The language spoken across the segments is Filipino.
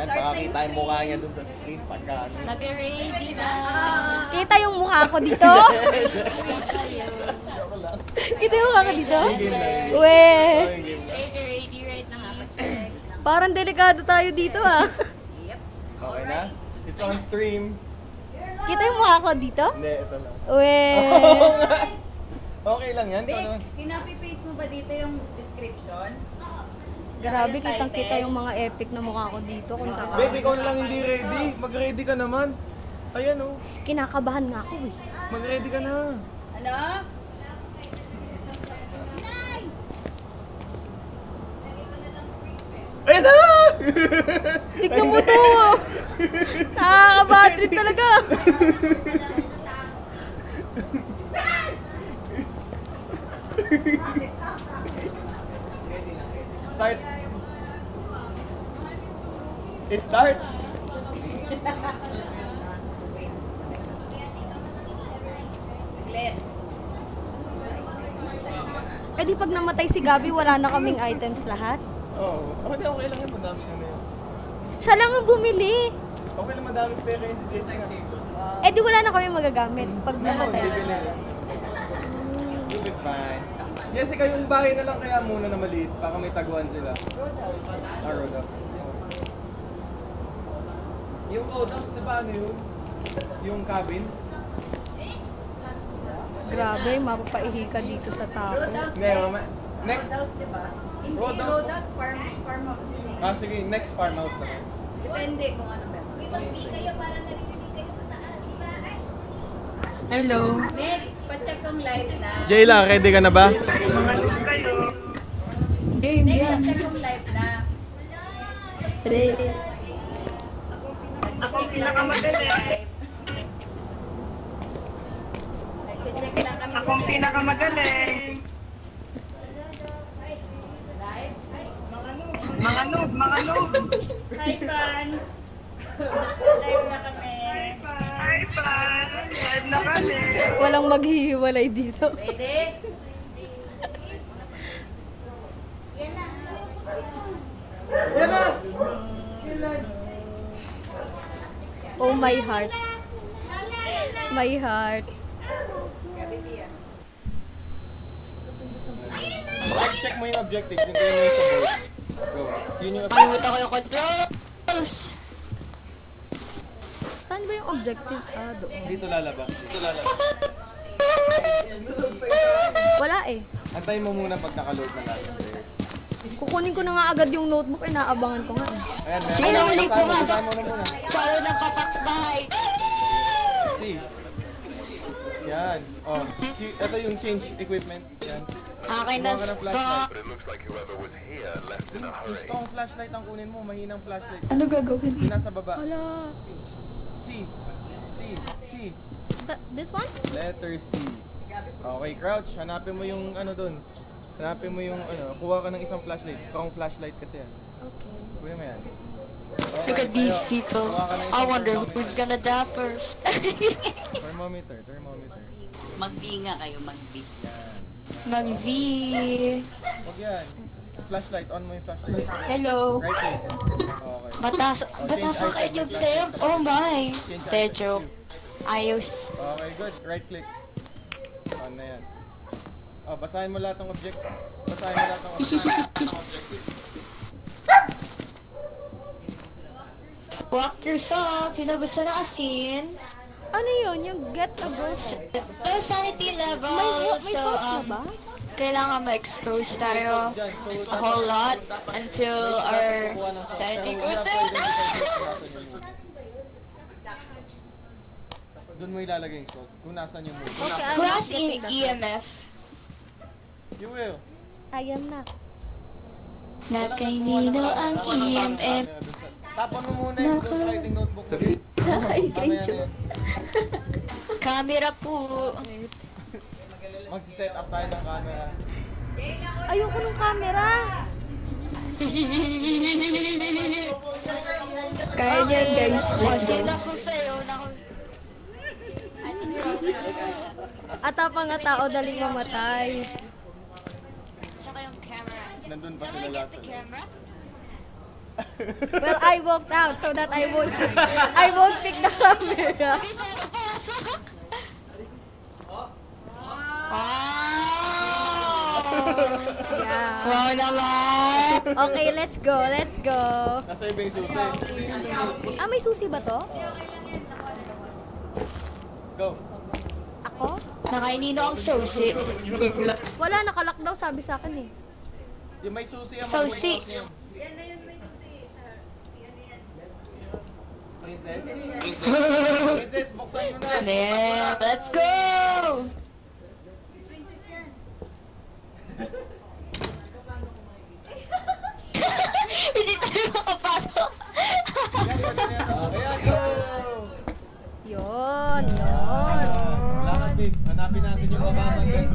Yan, pakakita yung mukha niya dun sa screen pagka ano. Nag-ready na. Kita yung mukha ko dito? Kita yung mukha ko dito? We. Ready, right na nga. Parang delikado tayo dito ah. Okay na? It's on stream. Kita yung mukha ko dito? Hindi, ito lang. We, okay lang yan. Ano? Kinapi-paste mo ba dito yung description? Grabe kitang kita yung mga epic na mukha ko dito kung saan. Babe, ikaw na lang hindi ready. Mag-ready ka naman. Ayan oh. Kinakabahan nga ako eh. Mag-ready ka na. Ano? Ayan na! Tignan mo to! Nakaka-bad trip talaga! Start. Start. Eh di pag namatay si Gabi, wala na kaming items lahat. Oo. Oh. Okay, okay lang yan. Madami ano yan. Siya lang ang bumili. Okay lang madami pera yun Jesse nga. Eh di wala na kami magagamit pag namatay. Bibili. You'll be fine. Jessica, yung bahay na lang kaya muna na maliit para may taguan sila. Ah, Roadhouse. Yung Roadhouse, di ba ano yun? Yung cabin? Grabe, mapapaihi ka dito sa tao. Hindi, mama. Next. Roadhouse, di ba? Hindi, Roadhouse. Roadhouse, farm, farmhouse yun. Ah, sige, next farmhouse na. Depende kung ano ba. Hello. Nick, pacheck kong live na. Jayla, ready ka na ba? Game Nick, yan. pacheck kong live na. Ako ang pinakamagaling. Ako ang pinakamagaling. Mga noob, mga noob. Hi, fans! Live na kami. Hi, fans. Live na kami. Walang maghihiwalay dito. Ready? Yan na! Oh my heart. My heart. Check mo yung objectives, yung kayo yung sa board. Go. Yun yung Kalimutan ko yung controls. Saan ba yung objectives? Ah, doon. Dito lalabas. Dito lalabas. Wala eh. Antayin mo muna pag nakaload na lahat. Kukunin ko na nga agad yung notebook, eh, naabangan ko nga eh. Ayan, meron. Sino Basahin mo, pumasok? basahin mo na muna. Paano nagpapak sa bahay? C. Yan. Oh, ito yung change equipment. Yan. Akin na Gumawa ka ng stock. flashlight. Ang kunin mo, mahinang flashlight. Ano gagawin? Nasa baba. Wala. C. C. C. Th- this one? Letter C. Okay, crouch. Hanapin mo yung ano dun. Hanapin mo yung ano, kuha ka ng isang flashlight. Strong flashlight kasi yan. Okay. Kuha mo yan. Look at these people. I wonder who's gonna die first. Thermometer, thermometer. Mag-B nga kayo. Yan. Mag-V. Huwag yan. Flashlight, on mo yung flashlight. Hello. Right click. Okay. Batas, batas ang kay joke tayo. Oh my. Te joke. Ayos. Okay, good. Right click. On na yan. Oh, basahin mo lahat ng object. Basahin mo lahat ng object. Walk your salt. Sino gusto na asin? Ano yun? Yung get a verse? The sanity level. May, may so, na um, ba? Kailangan ma-expose tayo a whole lot until our sanity goes down. Doon mo ilalagay yung salt. Kung nasan yung mood. Okay, Who I'm has in. EMF? You will. I am na. Na kay Nino ang EMF. Tapan mo muna yung writing notebook. Sabi. Ay, kay yan. Camera po. Magsiset up tayo ng camera. Ayoko ng camera. Kaya niyan guys. O, sino po sa'yo? Naku. Ata pa nga tao daling mamatay. Tsaka yung camera. Nandun pa sila lahat sa camera? Well, I walked out so that I won't I won't pick the camera. Yeah. Wow naman! Okay, let's go. Let's go. Nasa iba yung susi. Ah, may susi ba to? Go. Ako? Nakainino ang susi. Wala, nakalak daw sabi sa akin eh. Yung may susi ang Susi. Yan na yun may susi. Sa, si ano yan. Princess? Princess? Princess, buksan mo na. Let's go! Princess yan. Hindi tayo makapasok. Yun, yun. Babe. Hanapin natin yung mababan doon.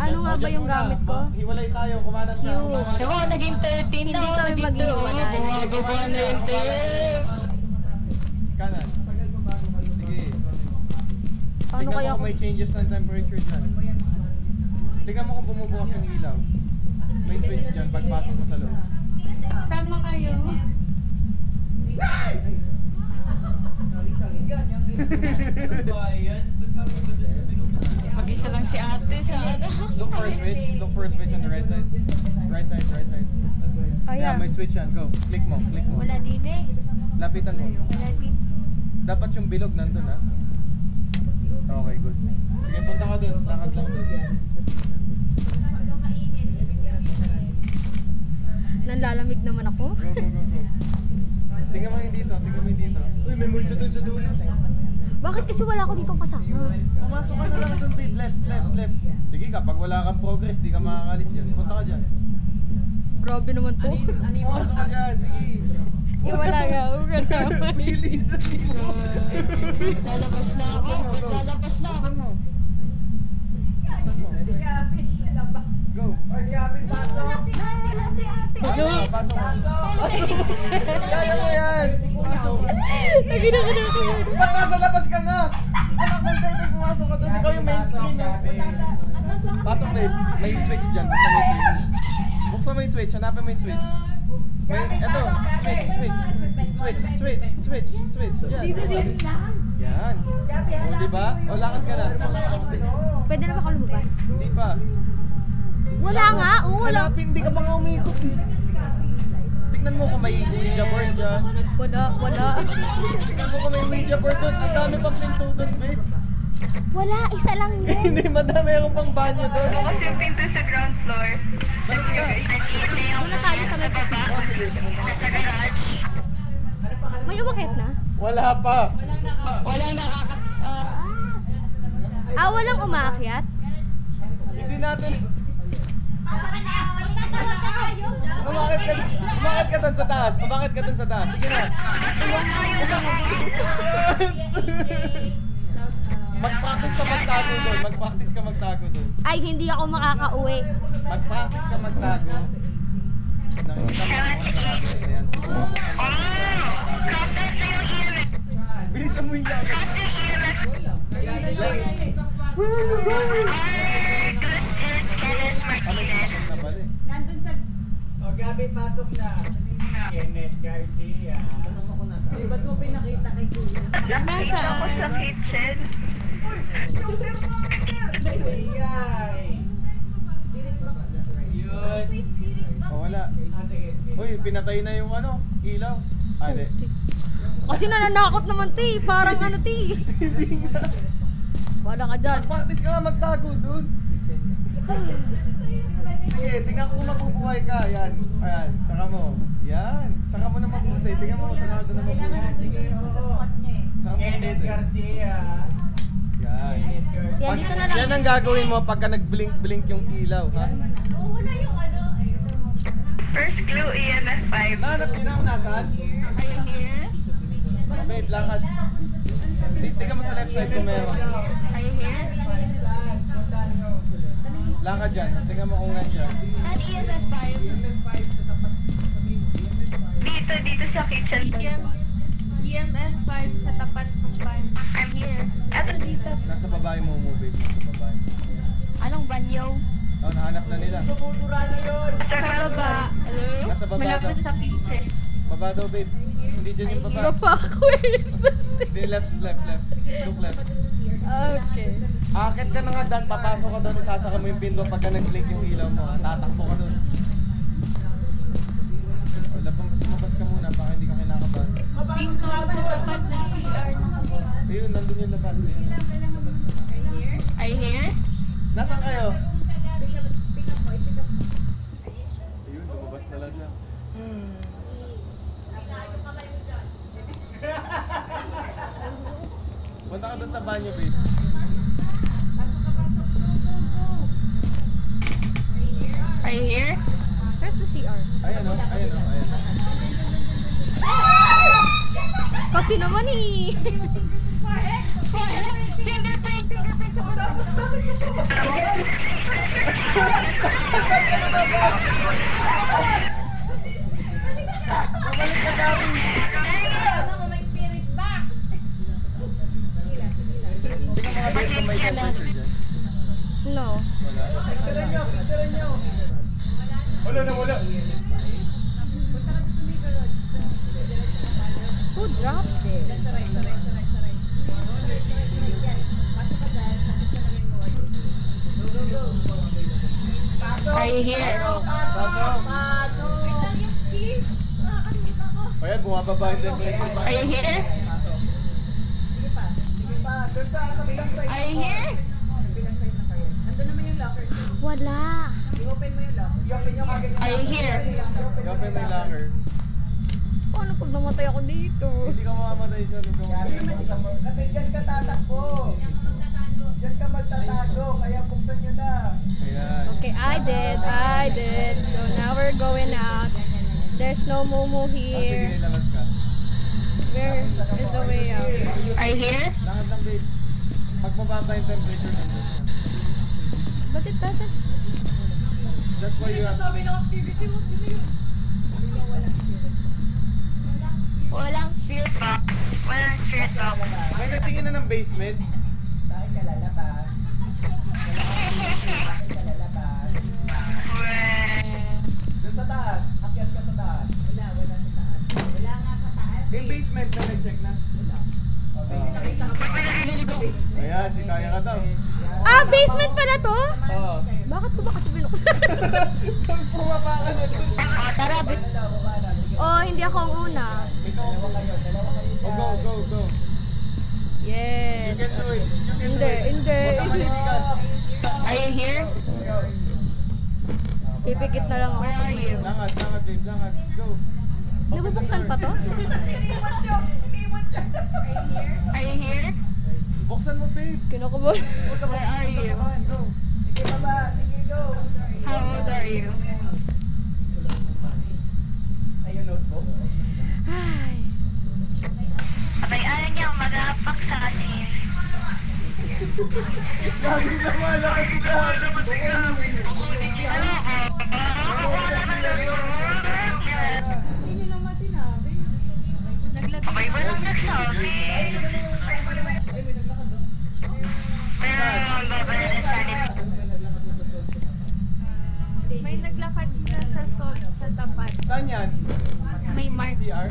Ano nga ba yung gamit ko? Hiwalay tayo, kumanan ka. Ako, naging 13 Hindi na kami. 2. Bumababa na yung 10. Kanan. Sige. Paano kaya kung may changes ng temperature dyan. Tingnan mo kung bumubukas yung ilaw. May switch dyan pagpasok mo sa loob. Tama kayo. Mag-isa lang si ate sa ano. Look for a switch. Look for a switch on the right side. Right side, right side. Oh, Yeah, yeah. may switch yan. Go. Click mo, click mo. Wala din eh. Lapitan mo. Wala din. Dapat yung bilog nandun ha. Okay, good. Sige, punta ka dun. Lakad lang dun. Nanlalamig naman ako. Go, go, go, go. Tingnan mo yung dito. Tingnan mo yung dito. Uy, may multo dun sa dulo. Bakit kasi wala ako ditong kasama? Pumasok ka na lang dun, babe. Left, left, left. Sige, kapag wala kang progress, di ka makakalis dyan. Punta ka dyan. Grabe naman to. Pumasok ka dyan. Sige. Eh, wala nga ako kasama. Bilisan mo. Lalabas na ako. Lalabas na ako. Buksan mo. Buksan mo. Go. Pasok, pasok. Pasok. Kaya mo yan. Pasok. Na ako. Ba't nasa labas ka na? Anak ng tete, pumasok ka doon. Ikaw yung main screen. Pasok, babe. May switch dyan. Buksan mo yung switch. Hanapin mo yung switch. May. Switch, switch. Switch, switch. Dito, dito lang. Yan. O, diba? O, lakad ka na. Pwede na ba ako lumabas? Hindi pa. Wala nga. Oo, wala. Hanapin, hindi ka pa nga umiikot eh. Tingnan mo kung may Ouija board dyan. Wala, wala. Tingnan mo kung may Ouija board doon. Ang dami pang pinto doon, babe. Wala, isa lang yun. Hindi, madami. Meron pang banyo doon. Bukas yung pinto sa ground floor. Balik ka. Doon na tayo sa may pasilyo. Oh, sige. Sa garage. May umakit na? Wala pa. Walang nakaka... ah, Ah, walang umaakyat? Hindi natin. Umakit ka, umakit ka doon sa taas. Umakit ka doon sa taas. Sige na. Mag-practice ka magtago doon. Mag-practice ka magtago doon. Ay, hindi ako makakauwi. Mag-practice ka magtago. Nakikita mo ano sa Ayan, siguro. Bilisan mo yung lakad. Where are you going? Na bali? Nandun sa... O Gabi, pasok na. Kenneth Garcia. Eh, ba't mo pinakita kay Kuya? Nasa ako sa kitchen. Ayay. Oh, wala. Ah, sige, sige. Uy, pinatay na yung ano, ilaw. Di. Kasi nananakot naman, ti. Parang ano, ti. Hindi nga. Wala ka dyan. Practice ka nga magtago doon. Sige, tingnan ko kung mabubuhay ka. Yan. Ayan, saka mo. Yan. Saka mo na mabuti. Tingnan mo kung sarado na Kailangan mabuti. nandun yung sa spot niya eh. Saka mo Kenneth. Garcia. Yan. Kenneth Garcia. Yan, dito na lang. Yan ang gagawin mo pagka nag-blink-blink yung ilaw, ha? First clue, EMF 5. Nahanap niyo na kung nasaan? Oh, babe, lakad. Ti- Tingnan mo sa left side kung meron. Punta nyo. Lakad dyan. Tingnan mo kung nandiyan. Dito, dito sa kitchen. EMF 5 sa tapat ng van. I'm here. Eto dito. Nasa babae mo mo, babe. Nasa babae. Anong banyo? Oh, nahanap na nila. Tumudura na yun. Sa baba. Hello? Nasa baba Malapit daw. sa pizza. Baba daw, babe. Hindi dyan yung The baba. fuck? Where is the stick? Hindi, left, left, left. Look left. Okay. Akit ka na nga, Dan. Papasok ka doon. Isasaka mo yung pinto pagka nag-blink yung ilaw mo. Tatakbo ka doon. O, labang lumabas ka muna. Baka hindi ka kinakabahan. Pinto sa tapat ng CR. Ayun, nandun yung labas. Ayun. Are you here? Nasaan kayo? Ayun, lumabas na lang siya. Punta ka doon sa banyo, babe. Are you here? Where's the CR? Ayan o, ayan o, ayan. Kasi naman eh. Babalik ka, Gabi! Hindi ka mga kung may. No. Wala. Picturean nyo, picturean nyo. Wala na, wala. Who dropped this? Are you here? Ayan, bumababa yung. Are you here? Sige pa, doon sa kabilang side. Are you here? Wala. I-open mo yung locker. I-open nyo kagad yung Are you here? Gapin may langer. Paano pag namatay ako dito? Hindi ka mamamatay dyan. Mo Kasi dyan ka tatakbo. Dyan ka magtatago, kaya buksan nyo na. Okay, I did. I did. So now we're going out. There's no Momo Ah, here. Where is the way out? Are you here? Lakad lang, babe. Pag mababa yung temperature, nandun. But it doesn't. That's why you have to make... Walang spirit box. Walang spirit box. May nagtingin na ng basement. Tayo ka lalabas. Bakit ka lalabas? Doon sa taas, akyat ka sa taas. Wala, wala sa taas. Wala nga sa taas. Yung basement na nag-check na. Ah. Ayan, si Kaya ka daw. Ah, basement pala to? Oo. Bakit ko ba kasi binuksan? Pumapa ka na dun. Tara, bit. Oh, hindi ako ang una. Oh, go, go, go. You Yes. can do it. You can do Hindi, it. hindi. Maninigas. Are you here? Pipikit na lang ako. Where are you? Langad, langad, babe, langad. Go. Nabubuksan pa to? Are you here? Buksan mo, babe. Kinakabahan. Where are you? Go. Sige baba, sige go. How old are you? Ay, yung notebook. Ay. Abay, ayaw niya mag-apak sa asin. Lagi na malakas si Gabi. Hindi nyo naman sinabi. Abay, walang nagsabi. Pero magbabala na sa alit. May naglakad na sa salt sa tapat. Saan yan? May mark. CR?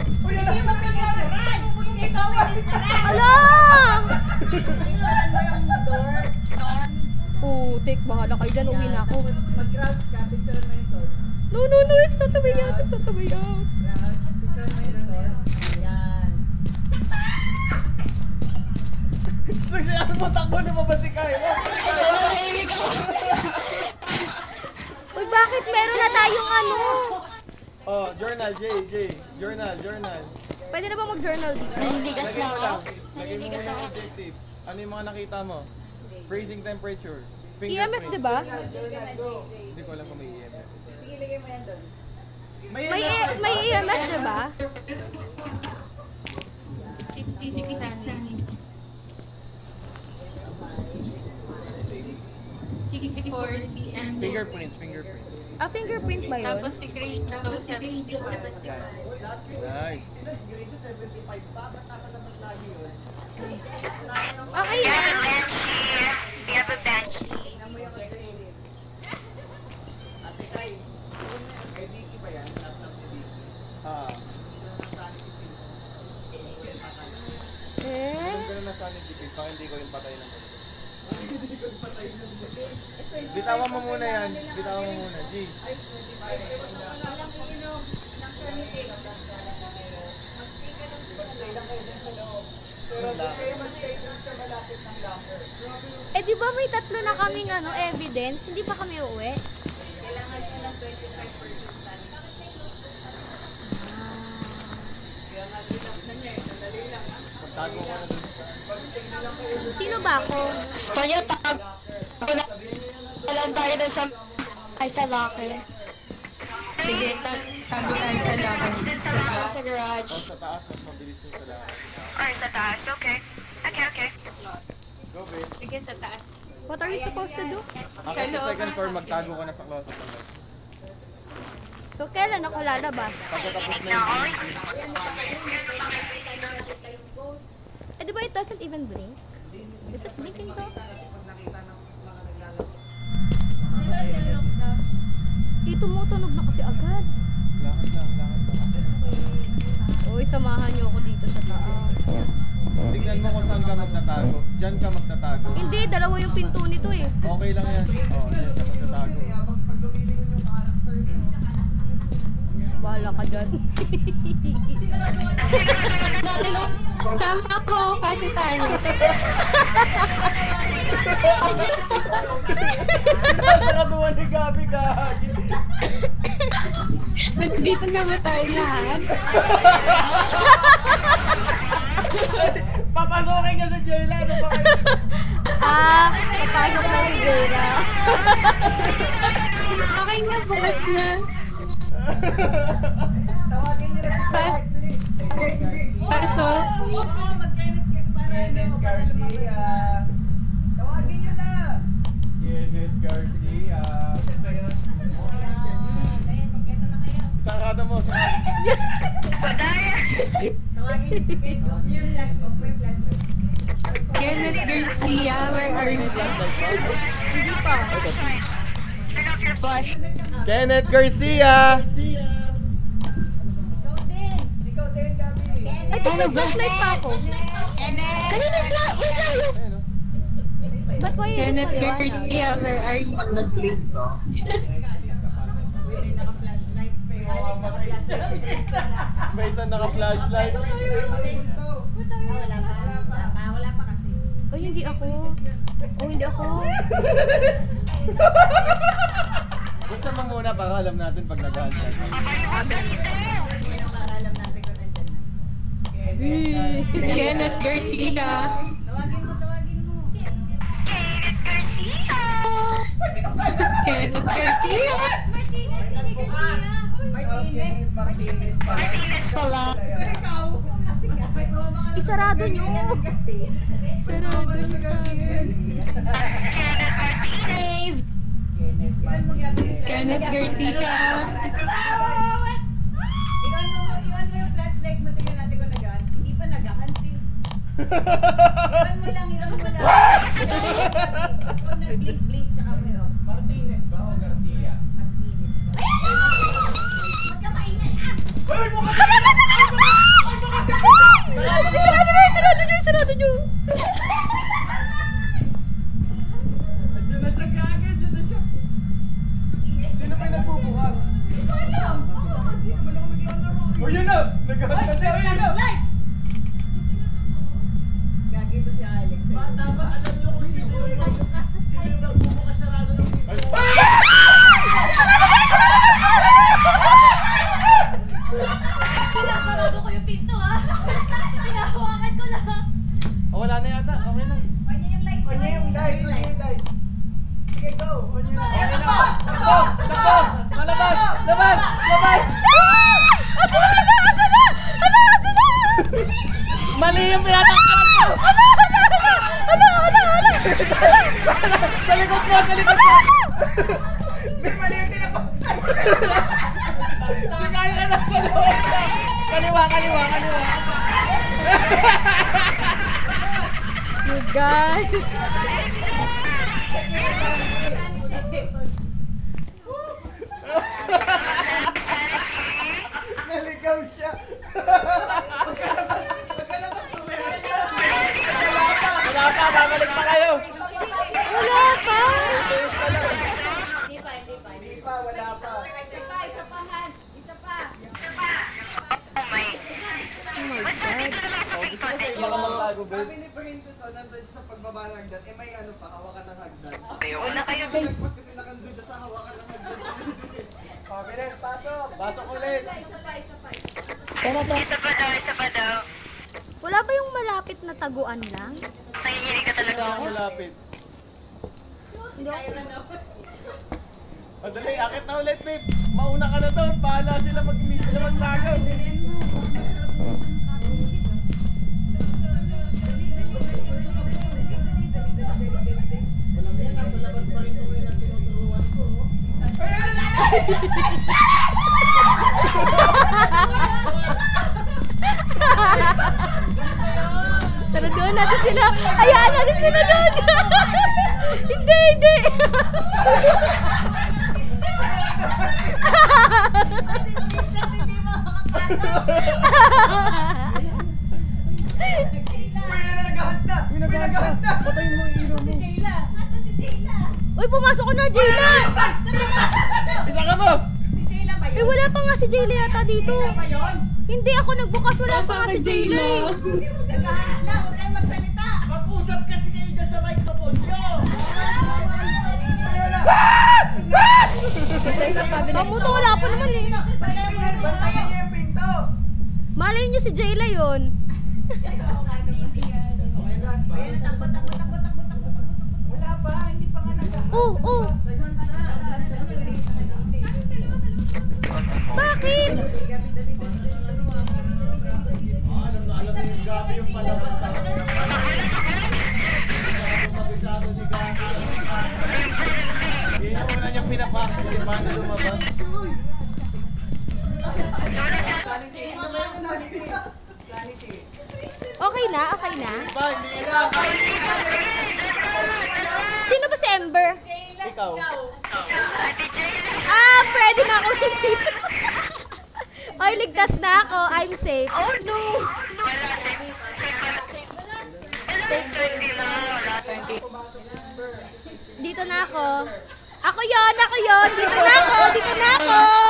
Journal, journal. Pwede na ba mag-journal dito? Lagay lang mo ako. lang. Lagay mo muna yung objective. Ano yung mga nakita mo? Freezing temperature. EMF, di ba? Hindi ko alam kung may EMF. Ilagay mo yan doon. May, E- may EMF, di ba? 64 cm. Fingerprints, fingerprints. Ah, fingerprint ba yun? Tapos si grade daw 74. Nice. Grade 75 pa, ba't nasa labas lagi yun? Okay na. We have a banshee. Ate Kai, kay Vicky ba yan? Laptop ni Vicky. Ah. Eh? Ka na sa akin, Jipin. Baka hindi ko yung patay ng Bitawan mo muna yan. Bitawan mo muna, G. Ng. Eh, di ba may tatlo na kaming ano, evidence? Hindi pa kami uuwi? Magtago ko na dun. Sino ba ako? Gusto niyo tag... Wala, wala tayo dun sa... Ay, sa locker. Sige, tag tago tayo sa laban. Sa garage. O, sa taas, mas mabilis yung sa lahat. Or sa taas, okay. Okay, okay. Go, babe. Sige, sa taas. What are you supposed to do? Ako sa second floor, magtago ko na sa closet. So, kailan ako lalabas? Pagkatapos na yung Eh, di ba it doesn't even blink? Is it blinking to? Di tumutunog na kasi agad. Lakad lang, lakad lang. Uy, samahan niyo ako dito sa taas. Tignan mo kung saan ka magtatago. Diyan ka magtatago. Hindi, dalawa yung pinto nito eh. Okay lang yan. Oo, diyan siya magtatago. pag, pag lumilingon yung character mo, Bahala ka dyan. Sama ko, kasi tayo. Nasa kaduan ni Gabi ka. Dito naman tayo lahat. Papasokin ka sa jail. Ano ba kayo? ah, papasok na si Jera. Okay na, bukas na. Tawagin niyo na si Clark, please. Pasok. Oo, ano, Kenneth Garcia. Tawagin niyo na. Kenneth Garcia. Sarado mo, sarado. Tawagin niyo si Kate. Off mo yung flashlight. Kenneth Garcia, where are you? Hindi pa. Flash. Kenneth Garcia! Ikaw din. Ikaw din, Gabi. Ay, may flashlight pa ako. Kanina flash! Wait lang Kenneth Garcia, where are you? Uy, may naka-flashlight. May naka-flashlight. May isang naka-flashlight. Wala pa. Wala pa. Wala pa kasi. Oh, hindi ako. Oh, hindi ako. Buksan mo muna para alam natin pag nag-hunt ka. Ganun. Para alam natin kung nandyan na. Kenneth Garcia. Tawagin mo, tawagin mo. Kenneth Garcia. Martinez, hindi Garcia. Martinez. Martinez pa. Pala. Ikaw! Mo mga Isarado nyo. Garcia. Sarado. Kenneth Garcia. Iwan mo, iwan mo yung flashlight mo. Tingnan natin kung nag Hindi pa nag-hunting. Iwan mo lang, iwan mo lang. Tapos pag nag-blink-blink, tsaka mo yun. Martinez ba o Garcia? Martinez. Huwag ka maingay, ah! Sarado nyo, sarado nyo, sarado nyo, sarado nyo. O yun na! Nag-hunt na siya, ayun na! Flashlight! Gagi ito si Alex. Dapat alam niyo kung sino yung sino yung magbubukas sarado ng pinto. Sinasarado ko yung pinto, ah. Hinahawakan ko lang. Oh, wala na yata, okay na. di kenapa?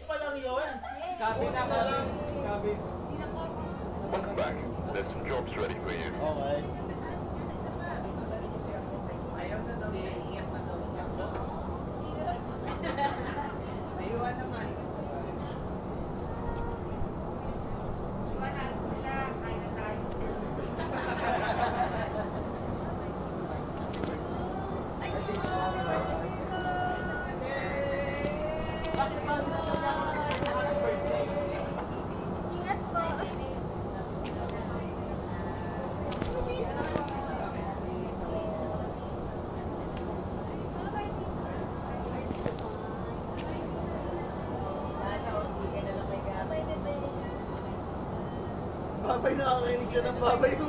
Mabilis pa lang yun. Na ka lang. Welcome back. There's some jobs ready for you. Okay. Get up, babay.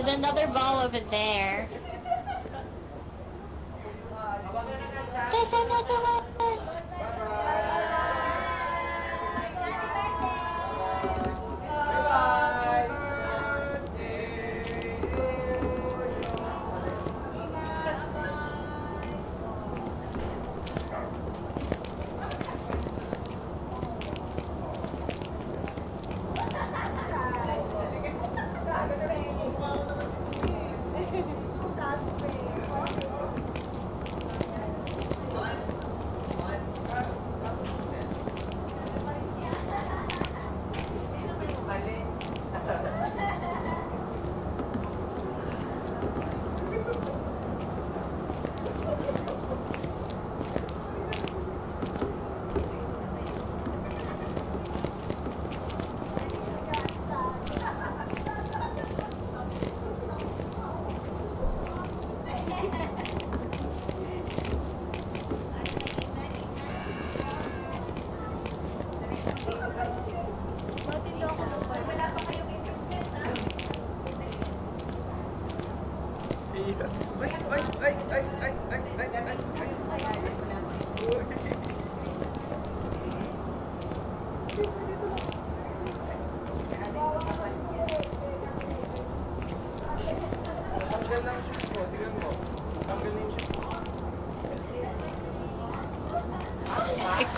There's another ball over there.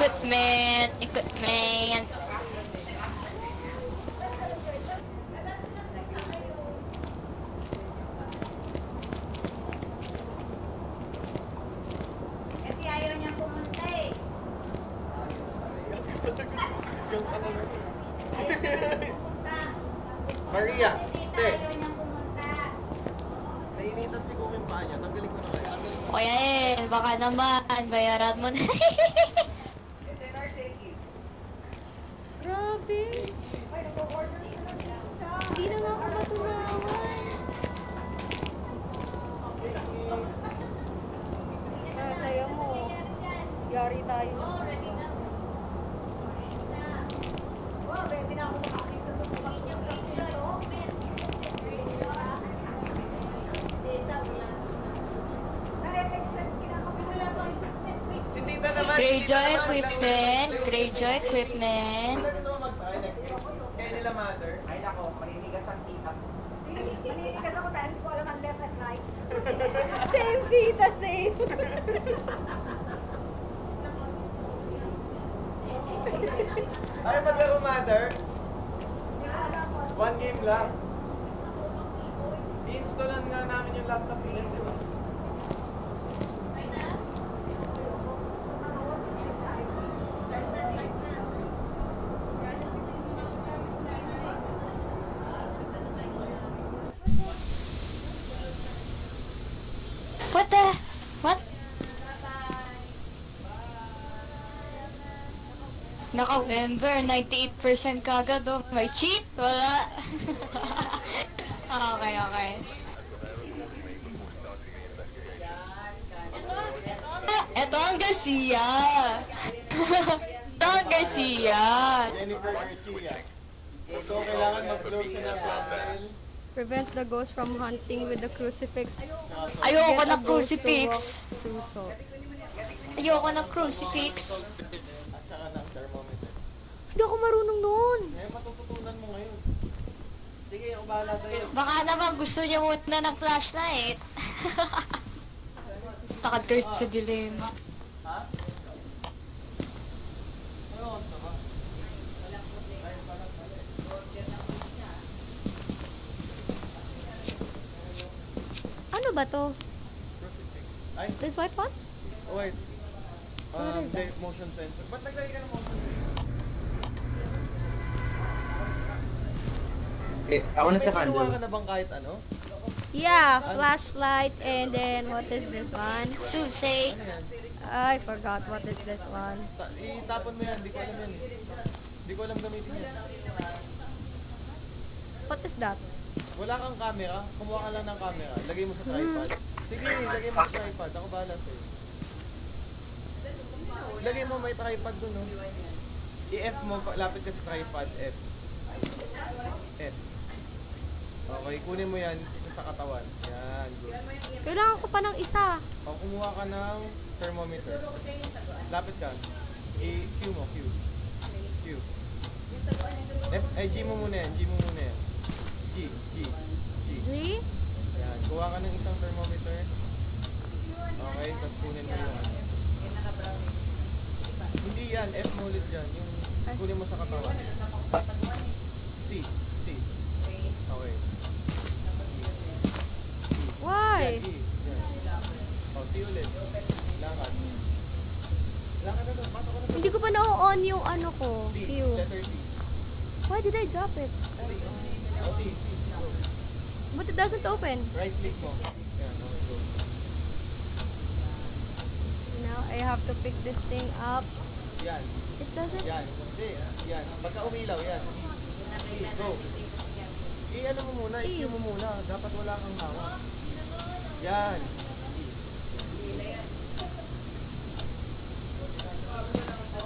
Equipment, equipment. One game lang. I-installan nga namin yung laptop ni Xbox. What the? What? Naka-member, 98% kagad oh. May cheat? Wala. okay, okay. Ito ang Garcia. Ito ang Garcia. Jennifer Garcia. So, kailangan mag-close siya ng bundle. Prevent the ghost from hunting with the crucifix. Ayoko ng crucifix. Ayoko ng crucifix. At saka ng thermometer. Hindi ako marunong noon. Eh, matututunan mo ngayon. Sige, ako bahala sa'yo. Baka naman gusto niya muna ng flashlight. Takad kayo sa dilim. Ha? Ano oras na ba? Ano ba to? Ay, This white one? oh wait. What Um, is the motion sensor. Ba't naglagay ka ng motion Eh, ako na sa May kinuha ka candle. na bang kahit ano? Yeah, flashlight and then what is this one? Susay. Ano? I forgot what is this one. Ta- itapon mo yan, di ko alam yan eh. Di ko alam gamitin yan. What is that? Wala kang camera, kumuha ka lang ng camera, lagay mo sa tripod. Sige, lagay mo sa tripod, ako bahala sa'yo. Lagay mo may tripod dun, no? I-F mo, lapit ka sa tripod, F. F. Okay, kunin mo yan sa katawan. Yan, good. Kailangan ko pa ng isa. O, kumuha ka ng thermometer. Lapit ka. I, Q mo, Q. Q. F, ay, G mo muna yan, G mo muna yan. G, G, G. Three? Yan, kuha ka ng isang thermometer. Okay, tapos kunin mo ano. Hindi yan, F mo ulit yan. Yung kunin mo sa katawan. C, C. Okay. Why? Yan, E. Yan. Oh, C ulit. Lakad. Lakad na doon, pasok ka na sa Hindi ko pa na-on yung ano ko. D, Q. letter D. Why did I drop it? D. But it doesn't open. Right click mo. Yan, okay. Now I have to pick this thing up. Yan, It doesn't. yan. Hindi, yan. Pagka umilaw, yan. E, go. I, ano mo muna, i-Q mo muna. Dapat wala kang hawak. Yan.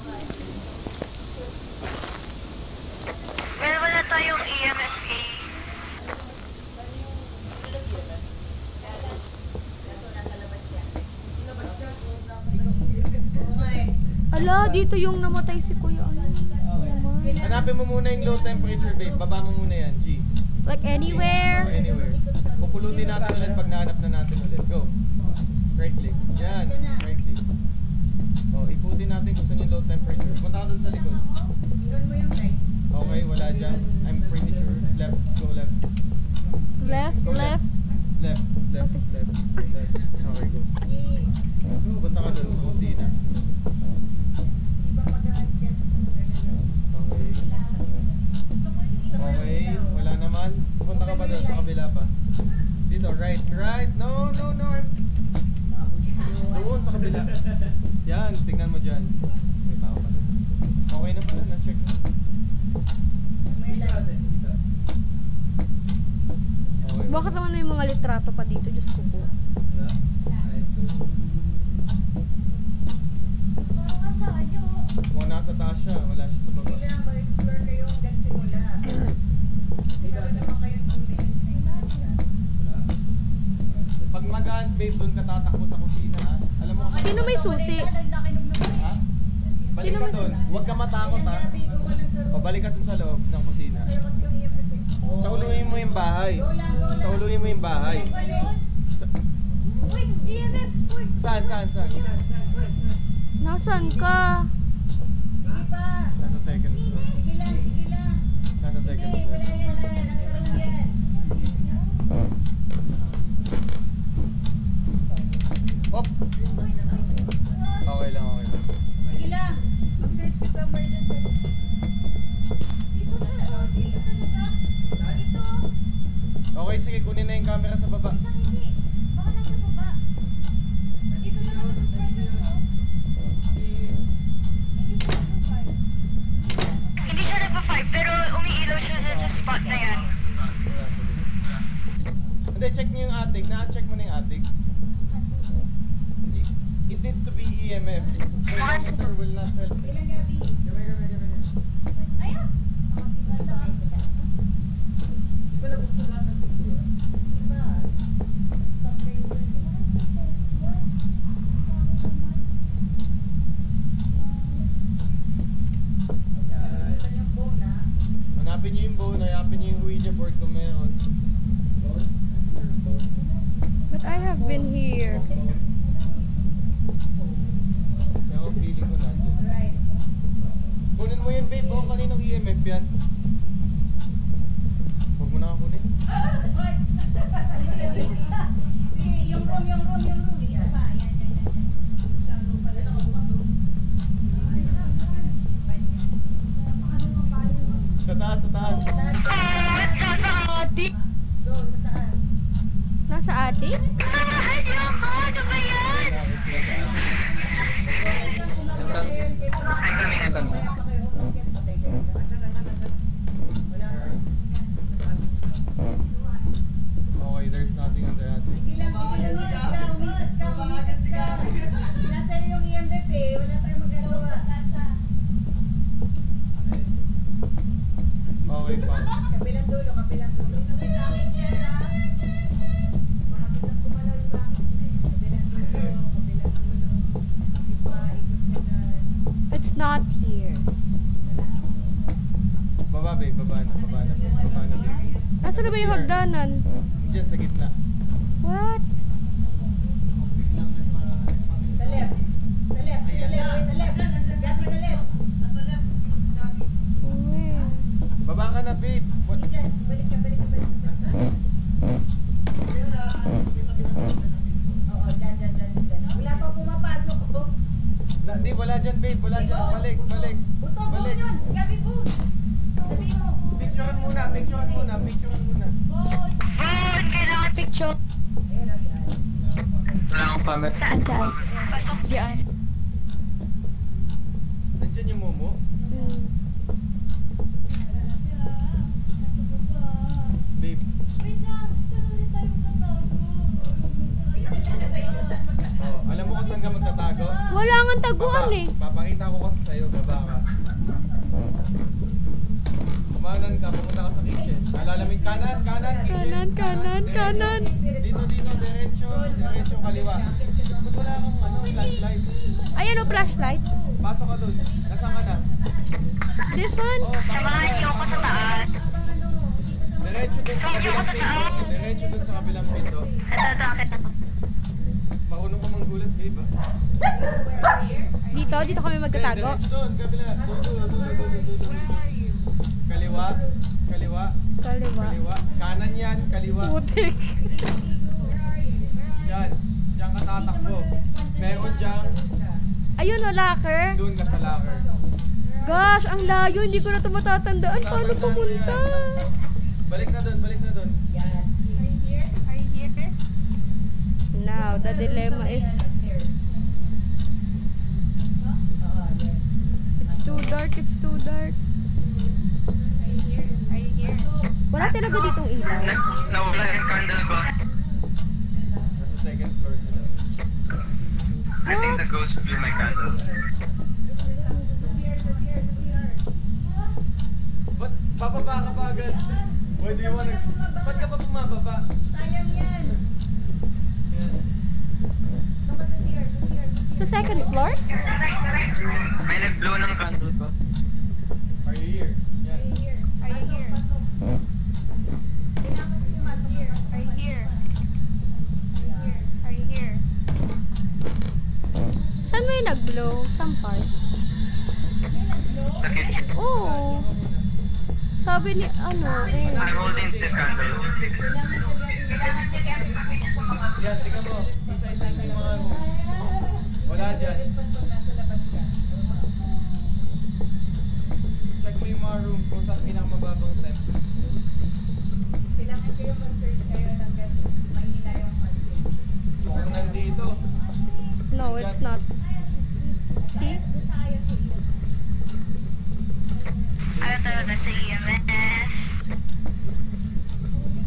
Meron Wala, dito yung namatay si Kuya. Okay. Hanapin mo muna yung low temperature, babe. Baba mo muna yan, G. Like anywhere? G, anywhere. Pupulutin natin ulit pag nahanap na natin ulit. Go. Right click. Yan. Right click. Oh, o, ikutin natin kung saan yung low temperature. Punta ka sa likod. Ikan mo yung lights. Okay, wala dyan. I'm pretty sure. Left. Go left. Left, go left. Left, left, left, left. Okay, go. Punta ka dun sa kusina. Okay, wala naman. Pupunta ka ba doon sa kabila pa? Dito, right, right. No, no, no. Doon sa kabila. Yan, tingnan mo dyan. May tao pa doon. Okay na pala, na-check na. Okay. Bakit naman may mga litrato pa dito? Diyos ko po. susi. Balik ka doon. Huwag ka matakot ha. Pabalik ka doon sa loob ng kusina. Sa uluin mo yung bahay. Sa uluin mo yung bahay. Uy, EMF! Saan, saan, saan? Nasaan ka? Sige pa. Nasa second floor. Sige lang, sige lang. Nasa second floor. Sige, wala yan. Nasa room yan. nan This one? Samahan niyo ako sa taas. Diretso dun sa kabilang pinto. Diretso dun sa kabilang pinto. Ito, ito, akit ako. Maunong manggulat, babe. Ah. Dito? Dito kami magtatago? Eh, diretso dun, kabila. Dun, dun, dun, dun. Kaliwa. Kaliwa. Kaliwa. Kaliwa. Kanan yan, kaliwa. Putik. Diyan. Diyan ka tatakbo. Meron dyan. Ayun, o, locker. Doon ka sa locker. Gosh, ang layo. Hindi ko na ito matatandaan. Paano pumunta? Balik na doon, balik na doon. Now, the dilemma is... It's too dark, it's too dark. Wala talaga ditong ilaw. Na, nawala yung candle ko. Nasa second floor sila. I think the ghost blew my candle. Bababa ka pa agad? Why do you wanna... Ba't ka pa bumababa? Sayang yan. Sa CR, sa CR. Sa second floor? May nag-blow ng candle ko. Are you here? Yan. Pasok, pasok. Kailangan kasi pumasok ka, pasok pasok. Saan may nag-blow? Saan part? Sa kitchen. Oo. Sabi ni, ano, eh. I'm holding the candle. Yan, tingnan mo. Isa-isa yung mga room. Wala dyan. Check mo yung mga rooms kung saan pinakamababang temp. Kailangan kayo mag-search kayo hanggang mahina yung konti. Mukhang nandito. No, it's not. See? Ayaw talaga sa EMS.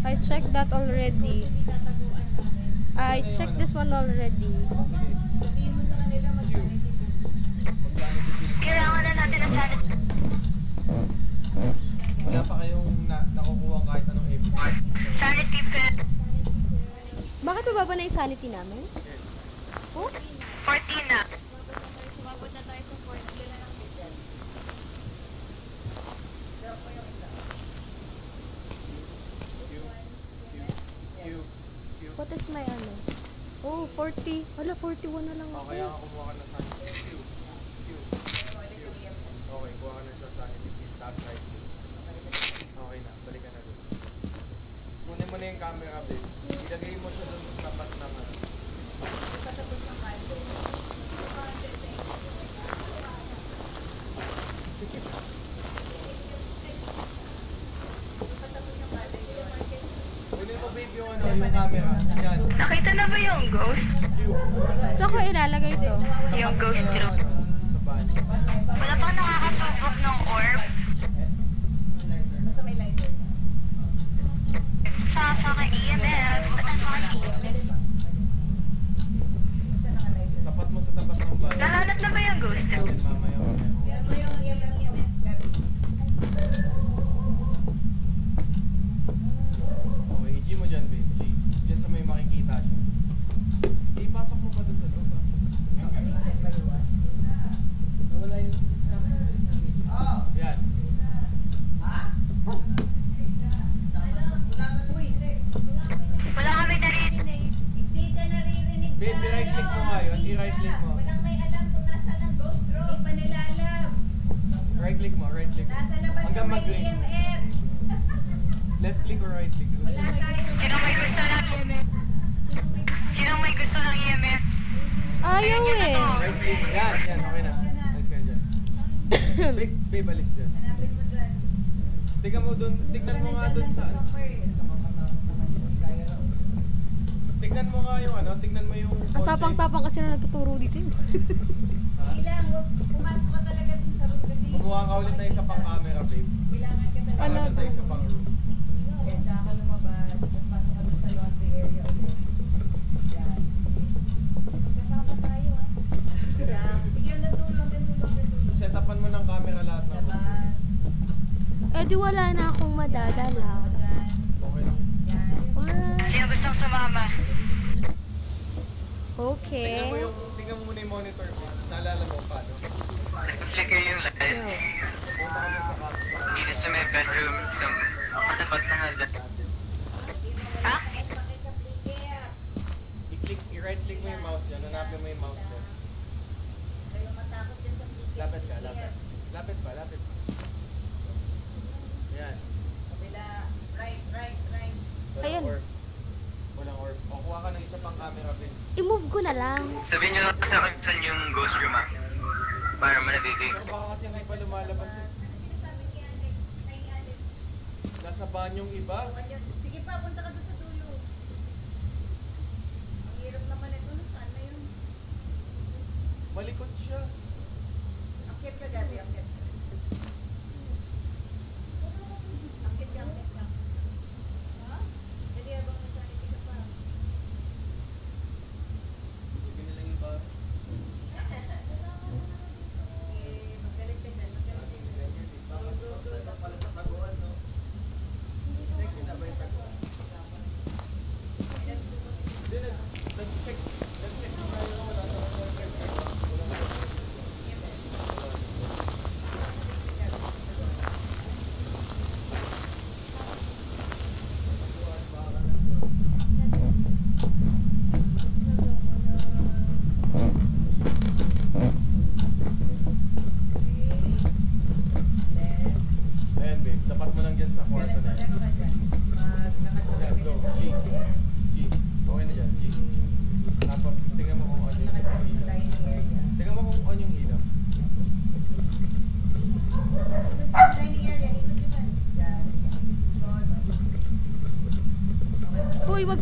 I checked that already. I checked this one already. Kailangan na natin ang sanity. Wala pa kayong na nakukuha kahit anong evidence. Sanity pin. Bakit mababa na yung sanity namin? Oh? 14 na. Q, Q. My ano? Oh, 40. Wala, 41 na lang ako. kaya nga kumuha ka na sa. Q. Okay, kuha ka na sa sanity. Taas right. Okay na, balik ka na doon. Tapos Kunin mo na yung camera, babe. Ilagay mo siya doon sa tapat ng ano. Kunin mo, babe, yung ano, yung camera. Yan. Nakita na ba yung ghost? So, ako ilalagay to. Yung ghost room. Wala pang nakakasubok ng orb.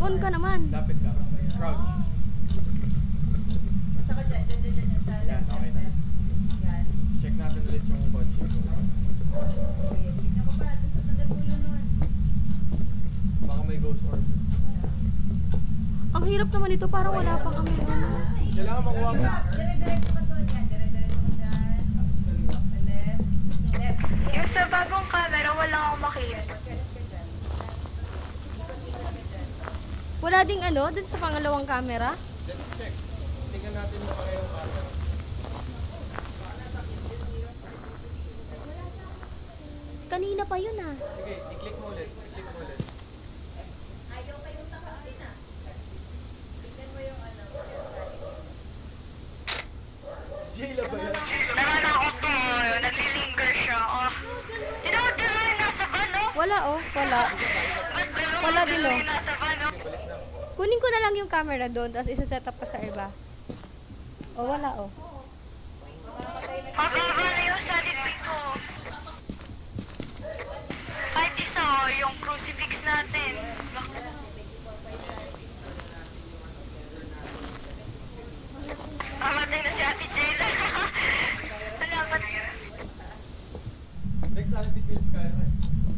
On ka naman. Lapit. Crouch. Ka dyan, dyan, dyan, dyan, dyan, sa Yan, left, okay left, na. left. Yan. Check natin ulit yung kotse. Okay, tignan mo pa, nun. Baka may ghost orb. Ang hirap naman ito, parang wala pa kami. ano. Kailangan makuha mo. Dire-diretso ka doon. Yan, dire-diretso ka dyan. Sa left. Left. Yung sa bagong camera, wala akong makita. Left ka dyan. Ikot-ikot ka dyan. Wala ding ano, dun sa pangalawang camera. Let's check. Tingnan natin yung parehong camera. Kanina pa yun ah. Sige, i-click mo ulit. I-click mo ulit. Ayaw pa yung takapin ah. Tignan mo yung ano. yung sanity. Sheila ba yan? Nananakot to. Naglilinger siya. Oh. Tinawag din mo yung nasa van, no? Wala oh, wala. Ba't dalawang Wala din, dalawa oh. yung nasa van, no? Kunin ko na lang yung camera doon, tapos isa-set up ko sa iba. Oh, wala oh. Mababa na yung sanity ko. Kahit isa, oh, yung crucifix natin. Mamatay na si Ate Jayla. Wala ba't Next sanity pills kaya ka.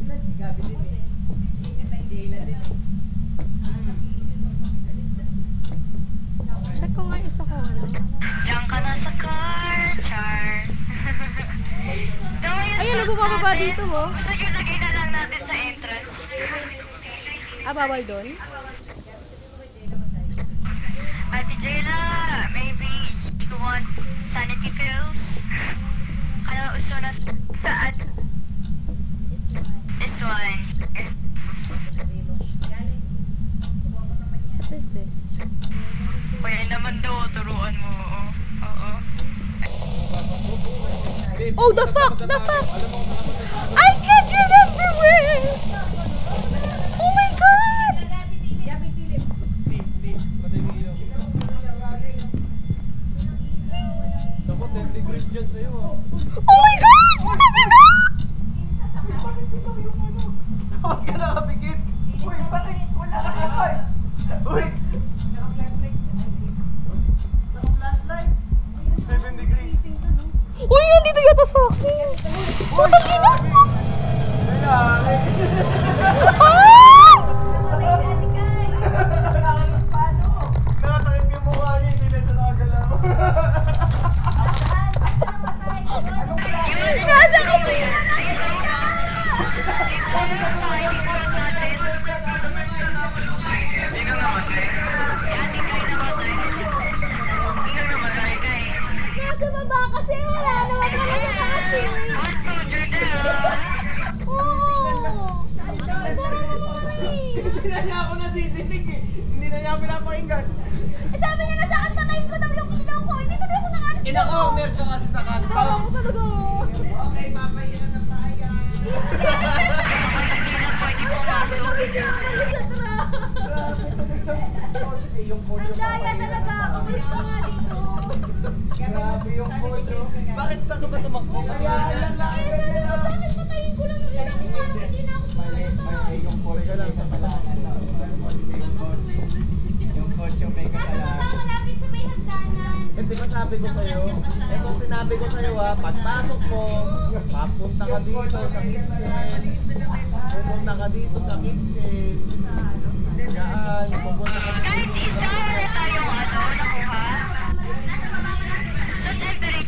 Sila si Gabi din eh. Singit na yung Jayla din eh. Check ko nga isa ko ano. Diyan ka na sa car, char. Daw yung Ayun, natin. dito oh. Gusto nyo lagay na lang natin sa entrance. Ah, bawal doon? Ate Jayla, maybe you want sanity pills? Kaya uso na saan? This one. What is this? Kaya naman daw, turuan mo. Oo. Oo. Babe, Oh, the fuck! The fuck! I can't remember where! Oh my god! Naku, 10 degrees dyan sa'yo ah. sa baba kasi wala naman pala sa eh. Oo! Tara naman eh! Hindi na niya ako nadidinig eh. Hindi na niya ako pinapakinggan. Eh sabi niya na sa akin, patayin ko daw yung inaw ko. Hindi tuloy ako nakanis na ako. Ina-owner oh, kasi sa kanta. Tawa ko talaga. Okay, papahiran na tayo. Ang sabi mo, hindi ako nakalis sa truck. Grabe, tumisang coach. Yung coach. Ang daya talaga. Umalis ka nga dito. Grabe yung bocho. Bakit saan ka ba tumakbo? Kaya alam na. Kaya sabi ko sa akin, patayin ko lang sila kung paano hindi na ako magsalita. Yung bocho lang sa salanan. Yung bocho may kasalanan. Nasa malapit sa may hagdanan. Eh, di sabi ko sa'yo? Eh, kung sinabi ko sa'yo ha, pagpasok mo, papunta ka dito sa Kitchen. Pupunta ka dito sa Kitchen. Ano, ano? Diyan, pupunta ka dito sa Kitchen. Guys, isa, tayo ano, nakuha.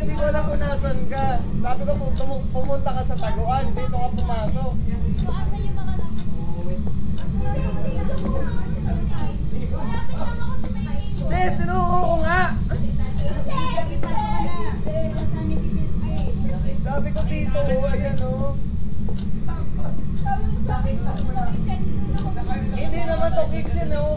hindi ko alam kung nasan ka. Sabi ko, pumunta ka sa taguan, dito ka pumasok. Saan yung mga lakas? Sis, tinuho ko nga! Sabi ko dito, oh, ayan o. Oh. Sabi mo sa akin, hindi naman to kitchen, oh.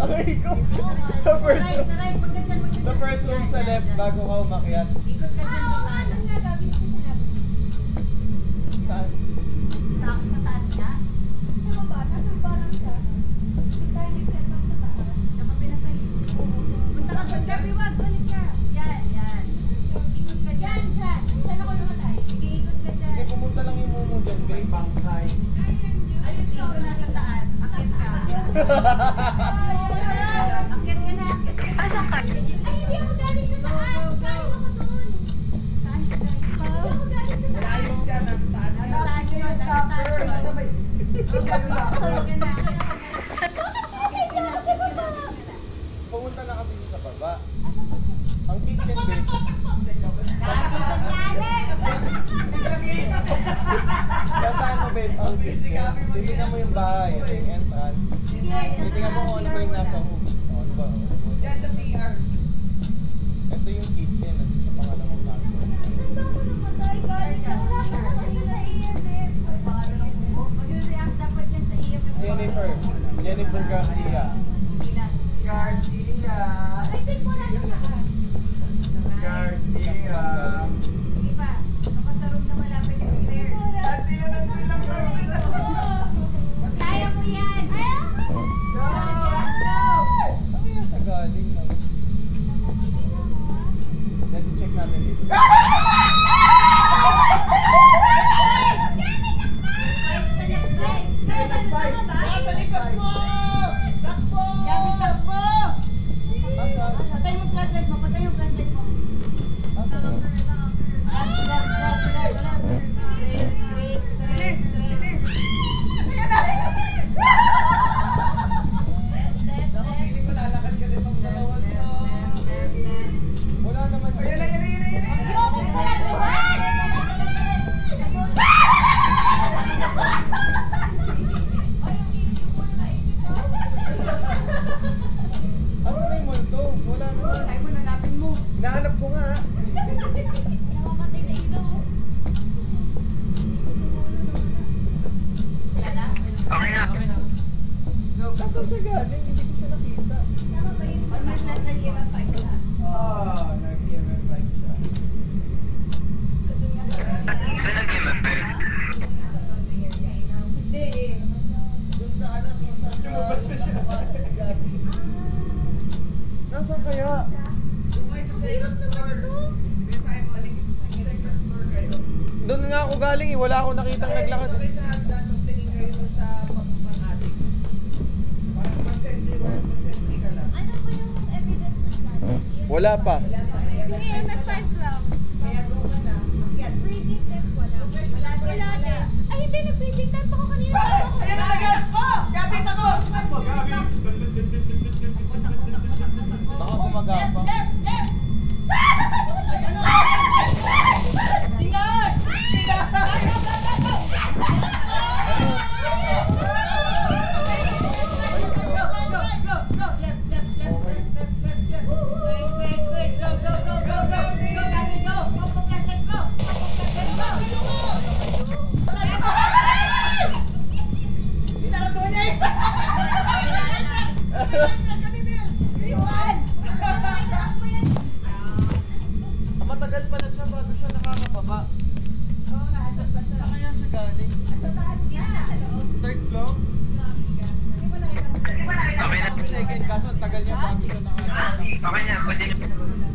Aray ko. Sa first room. Sa first room sa left bago ka umakyat. Ikot ka dyan sa Pumunta na kasi sa baba. Ang kitchen bed. Tandaan mo, babe, ang kitchen. Titignan mo yung bahay, yung entrance. Titignan mo hallelujah. Wala pa. Kaso tagal niya bago siya nakakita. Okay na, pwede na.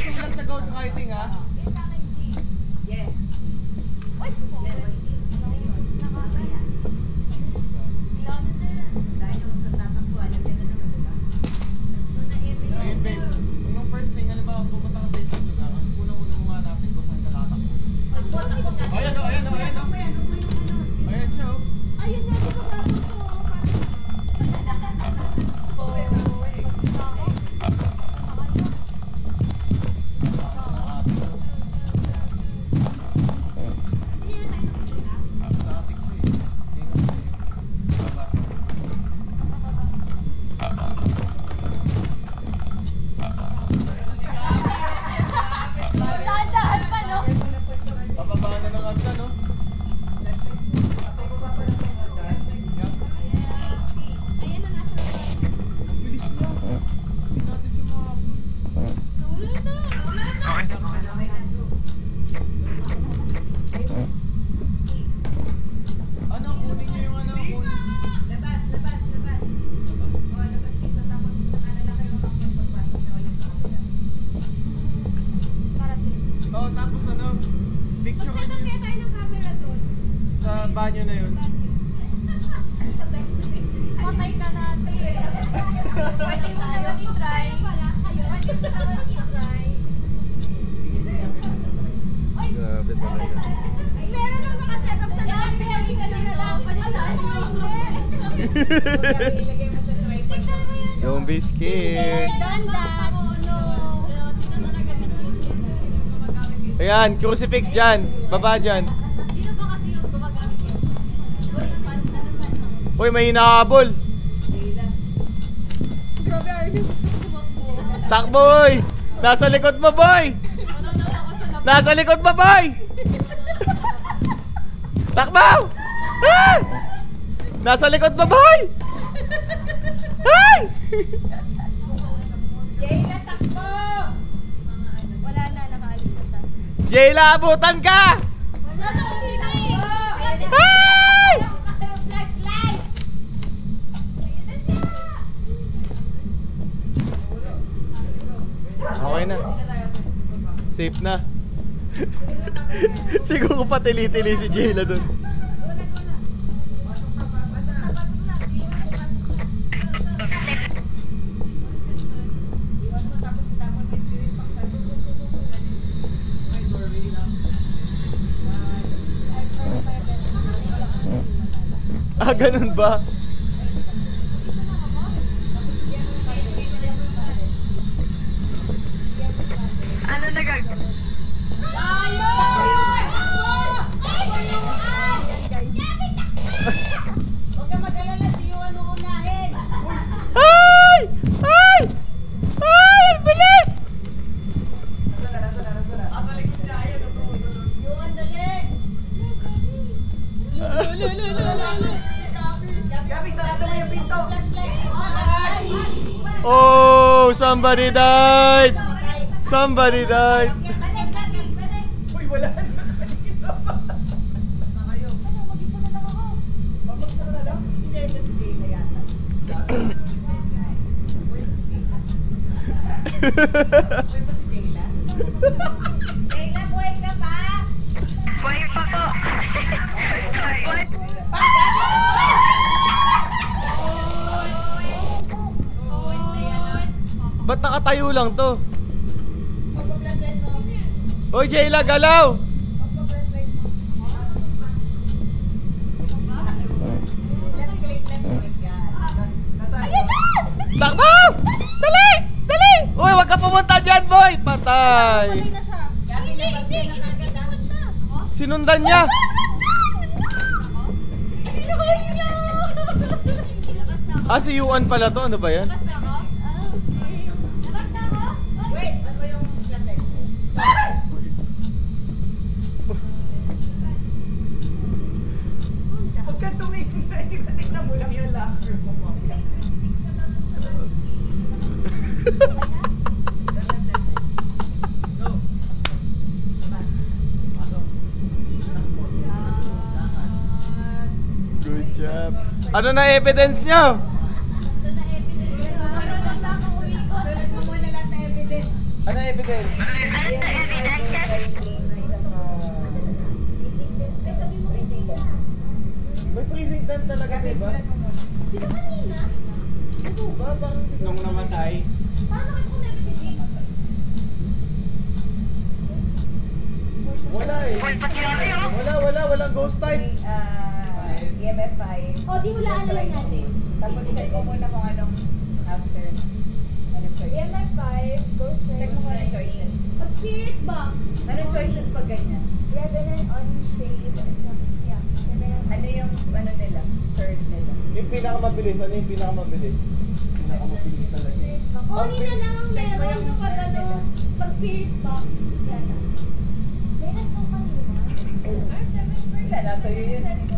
Pasok lang sa gawin ha. Ah. Yan, crucifix dyan. Baba dyan. Sino ba kasi yung gumagamit yun? Uy, may hinahabol. Grabe, Takbo, boy! Nasa likod mo, boy! Nasa likod mo, boy! Takbo! Ah! Nasa likod mo, boy! Ay! Leila, abutan ka! Nasa! Okay na. Safe na. Siguro pa tili-tili si Jayla doon. ba? Ano nagagawa? Somebody died! Somebody died! Uy, wala na kanina pa! na kayo. Ano, mag-isa na lang ako. Mag-isa na lang? Hindi, kasi gay yata. Ba't nakatayo lang to? Hoy, Jayla, galaw! Takbo! Dali! Dali! Uy, wag ka pumunta dyan, boy! Patay! Sinundan niya! Ah, si Yuan pala to. Ano ba yan? evidence nyo! चाहिए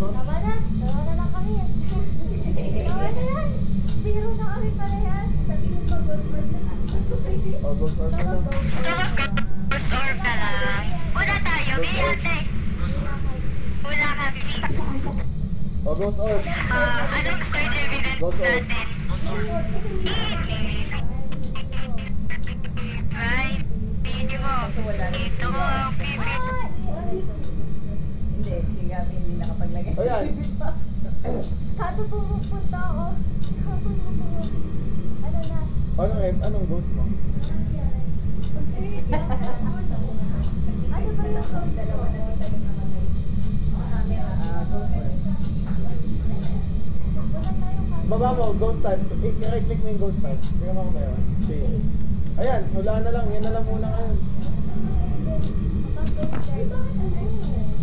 na. Tama na lang kami. Tama na yan. Zero na kami parehas. Sabihin ko ghost or ghost. O, ghost orb na lang. Ghost orb na lang. Una tayo, may ate. Una kami. O, ghost orb. Ah, anong search evidence Ghost orb. natin? Right? Hindi mo. Na Ito favorite. Hindi, si Gabi hindi nakapaglagay. O, yan. Kato pumupunta ako. Kato pumupunta. Ano na? Anong, em- anong ghost mo? Ano ba yung ghost? Dalawa na kita yung namatay. Sa camera. Ah, ghost kato. Baba mo, ghost type. I- I-right-click mo yung ghost type. Tingnan mo kung meron. See. Ayan, hulaan na lang. Yan na lang muna ngayon. Ano? So kapag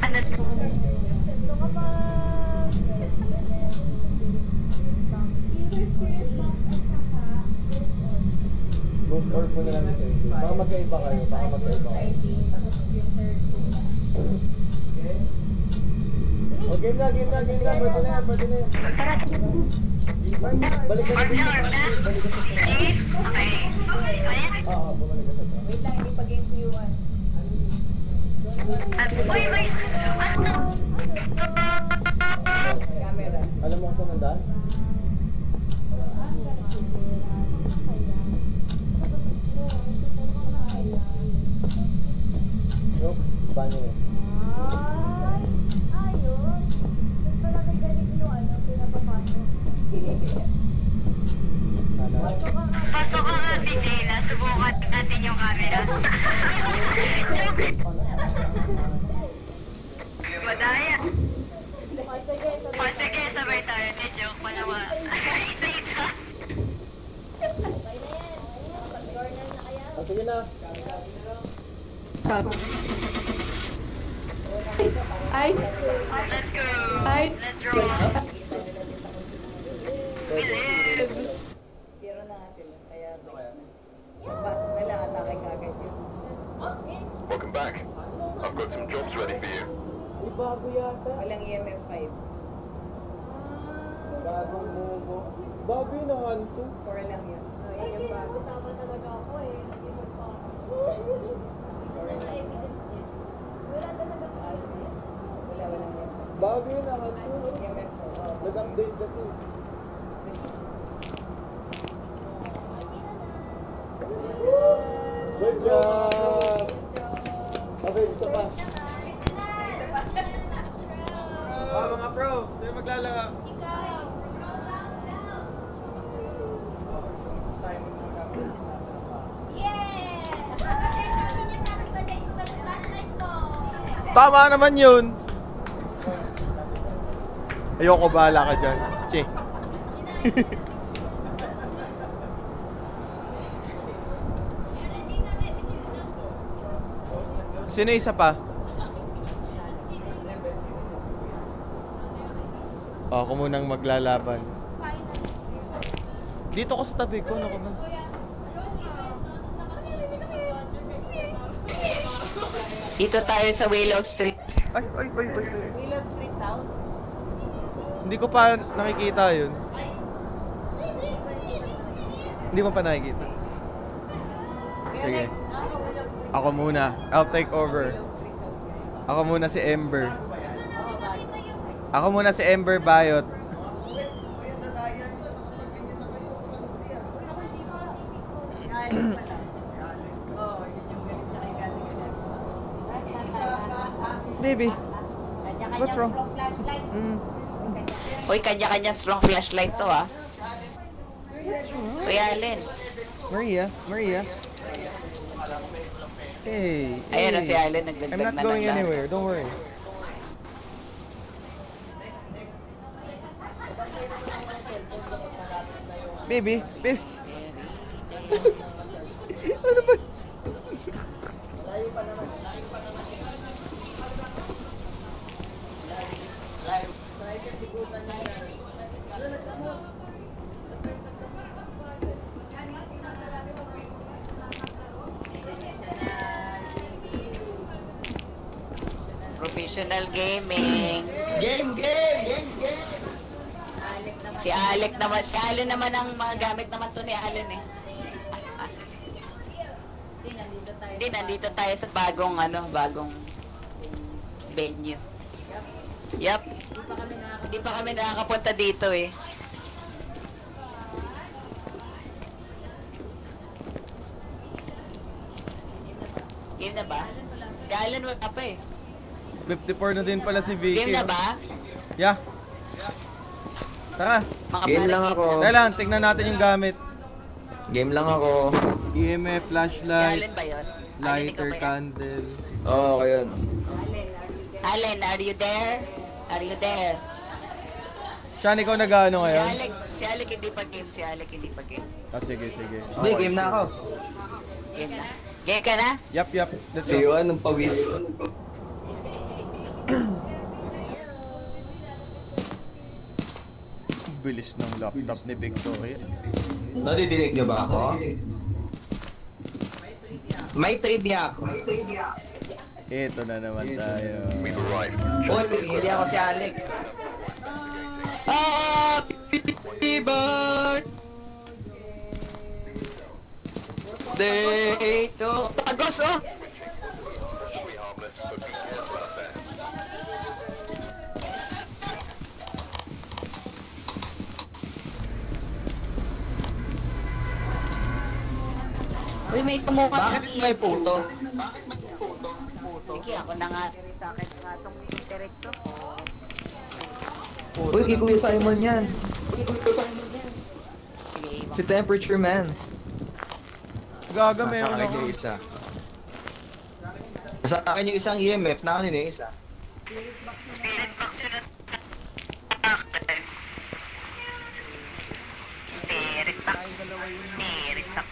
At saka Ghost Orb. Ghost orb mo na lang isa. Baka magkaiba kayo. Baka magkaiba kayo. Tapos yung third O, game na, game na, game na. Pwede na yan, pwede na yan. Tara. Balik ka na Orb dun na, sa na. Balik ka sa Okay. Okay. Oo, bumalik ka sa. Wait lang, hindi pa game si Yuan. Ah, Uy, may... Ano? Alam mo kung saan nandaan? Yung banyo yun. Ay, ayos. Pala may ganito yung ano, pinapapasok? Sana. Pasok nga, DJ, na subukan natin yung camera. Madaya. O, sige, sabay tayo. Di joke naman. Isa-isa. Sige na. Ay, Let's go. Ay. Let's roll. Bilis. Zero na nga sila. Kaya Pasok nila, atake kagad yun. Welcome back. I've got some jobs ready for you. May bago yata. Walang E EMF 5. Bagong mumo. Bago yun ang hanto. 4 lang yun. Bago tama talaga ako eh. Mo pa ako. Wala. Wala talaga tayo eh. Wala, walang EMF. Bago yun ang hanto. 4. Nag-update kasi. Good job! Okay, isa pa. Ah, mga pro, sino maglalaka? Tama naman yun. Ayoko bahala ka dyan. Che. Sino isa pa? Oh, ako munang maglalaban. Dito ko sa tabi ko, ano ko ba? dito tayo sa Willow Street. Ay, ay, ay, ay, ay. Willow Street Town. Hindi ko pa nakikita yun. Hindi mo pa nakikita. Sige. Ako muna. I'll take over. Ako muna si Ember. Ako muna si Ember Bayot. Baby, what's wrong? Mm. Uy, kanya-kanya strong flashlight to ah. Uy, Allen. Maria, Maria. Hey, Ayan na hey. si Allen, I'm nagdagdag not na going ng lahat. anywhere. Don't worry. Baby, baby. ano ba? Professional gaming. Game, game, game, game. Si Alec naman, si Allen naman ang mga gamit naman to ni Allen eh. Hindi, nandito tayo. Sa bagong ano, bagong venue. Yup. Hindi pa kami nakaka- Hindi pa kami nakakapunta dito eh. Game na ba? Si Allen wala pa eh. 54 na din pala si Vicky. Game na ba? Yeah. Tara. Game lang ako. Dahil lang, tignan natin yung gamit. Game lang ako. EMF, Si flashlight, Allen ba yun? Lighter, candle. Oo, oh, yun. Allen, are you there? Are you there? Siya, ikaw nag-ano Si ngayon? Alec, si Alec hindi pa game, si Alec hindi pa game. Ah, sige, sige. Hindi, game na ako. Game na. Game ka na? Yap, yap. Let's Si go. Juan, nung pawis. Bilis ng laptop ni Victoria. Nadidinig niyo ba ako? May trivia ako. Ito na naman tayo. Uy, hindi ako si Alec. Happy birthday to... Agos oh! Be harmless, but be careful out there. Uy, may kumuha Bakit may puto? Sige, ako na nga. Sa akin nga itong direkto. Uy, kay Kuya Simon yan. Si Temperature Man. Gaga, meron Nasa ako. yung isa. Sa akin yung isang EMF, na kanina yung isa. Spirit box yun at akin. Spirit box. Spirit box.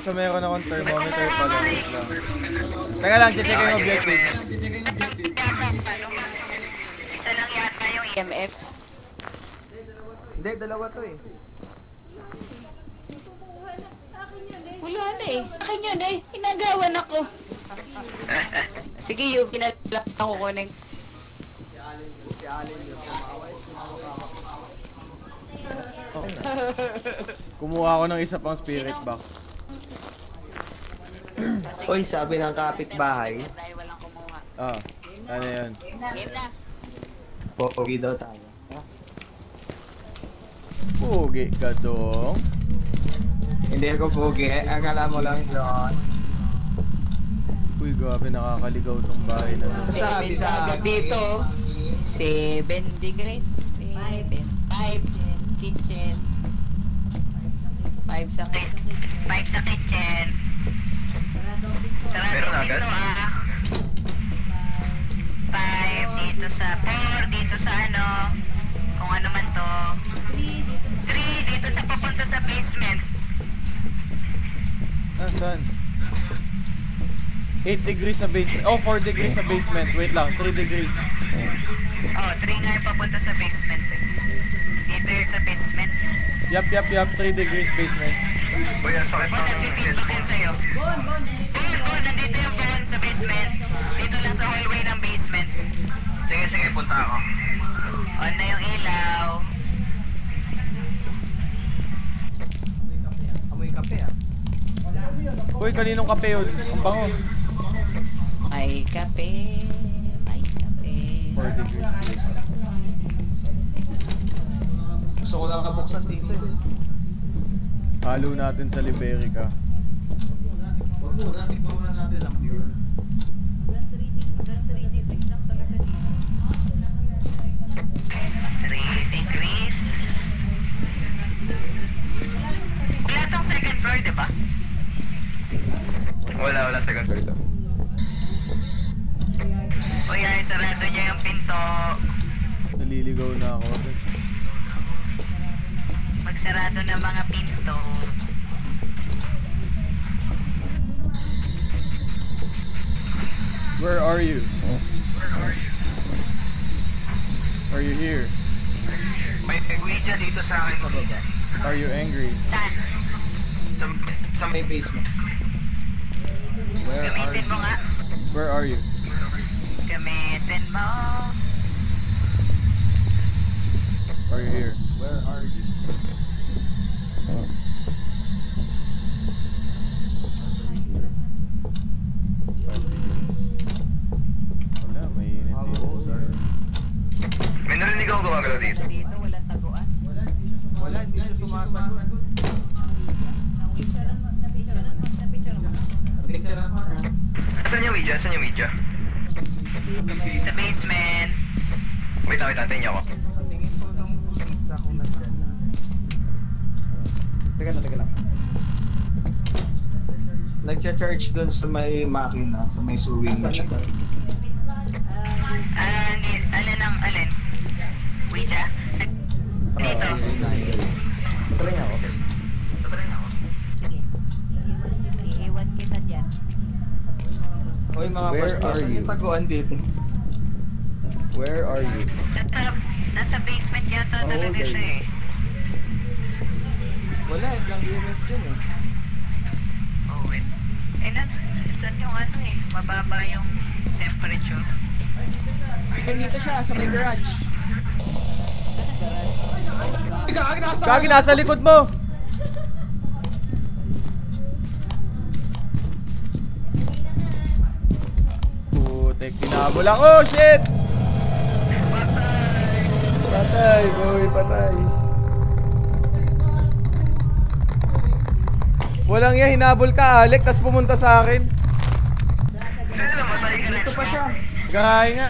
Basta meron akong thermometer pala. Wait lang. Teka lang, check yung objective. Isa lang yata yung EMF. Hindi, dalawa to eh. Wala na eh. Akin yun eh. Inagawan ako. Sige, yung pinalak ako kunin. Kumuha ako ng isa pang spirit box. Uy, sabi ng kapitbahay, walang kumuha. Ah, ano na. pogi daw tayo. Pugi ka dong. Hindi ako pogi, akala mo lang yun. Uy, grabe nakakaligaw tong bahay na to. Sabi Seven sa akin. dito. Seven degrees. Seven. Five. Kitchen. Five sa kitchen. Five sa kitchen. Meron dito agad? ah. Five dito sa four, dito sa ano. Kung ano man to. Three dito sa papunta sa basement. Ah, saan? 8 degrees sa basement. Oh, 4 degrees sa basement. Wait lang, 3 degrees. Oh, three nga yung papunta sa basement. Dito yung sa basement. Yap, yap, yap. 3 degrees basement. Bon, nagbibidyo ko sa'yo. Bon, bon, Bon, bon, nandito yung phone sa basement. Dito lang sa hallway ng basement. Sige, sige, punta ako. On na yung ilaw. Amoy kape ah. Uy, kaninong kape yun? Ang bango. May kape. May kape. 4 degrees. Gusto ko lang kabuksan dito eh. Halo natin sa Liberica. Huwag muna, tignan muna natin ang pure. Floor, di ba? Wala, wala second floor ito. O yan, sarado niya yung pinto. Naliligaw na ako. Magsarado ng mga pinto. Oh. Where are you? Are you here? May Ouija dito sa akin sa baba. Are you angry? Saan? Sa, sa may basement. Where are Gamitin you? mo nga. Where are you? gamitin mo. Are you here? Where are you? Sa basement. Wait lang, wait lang. Tingin ako. Sa tingin ko nung pizza ko nandyan na. Teka lang, teka lang. Nagcha-charge dun sa may makina, sa may sewing machine. Ah, ni- alin ang alin? Ouija? Dito. Try nga ako. Sige. Iiwan kita dyan. Hoy mga Where nasan you? yung taguan dito? Where are you? Nasa, nasa basement yata Oh, talaga okay. siya eh. Wala, lang EMF dun eh. Oh, wait. Eh, nas, saan yung ano eh? Mababa yung temperature. Ay, dito siya, sa may garage. Ikaw, nasa... Kagi, nasa likod mo! Putek, kinabol ako! Shit! Patay! Boy, patay! Walang yan, hinabol ka, Alec, tas pumunta sa akin. Dito pa siya. Garahe nga.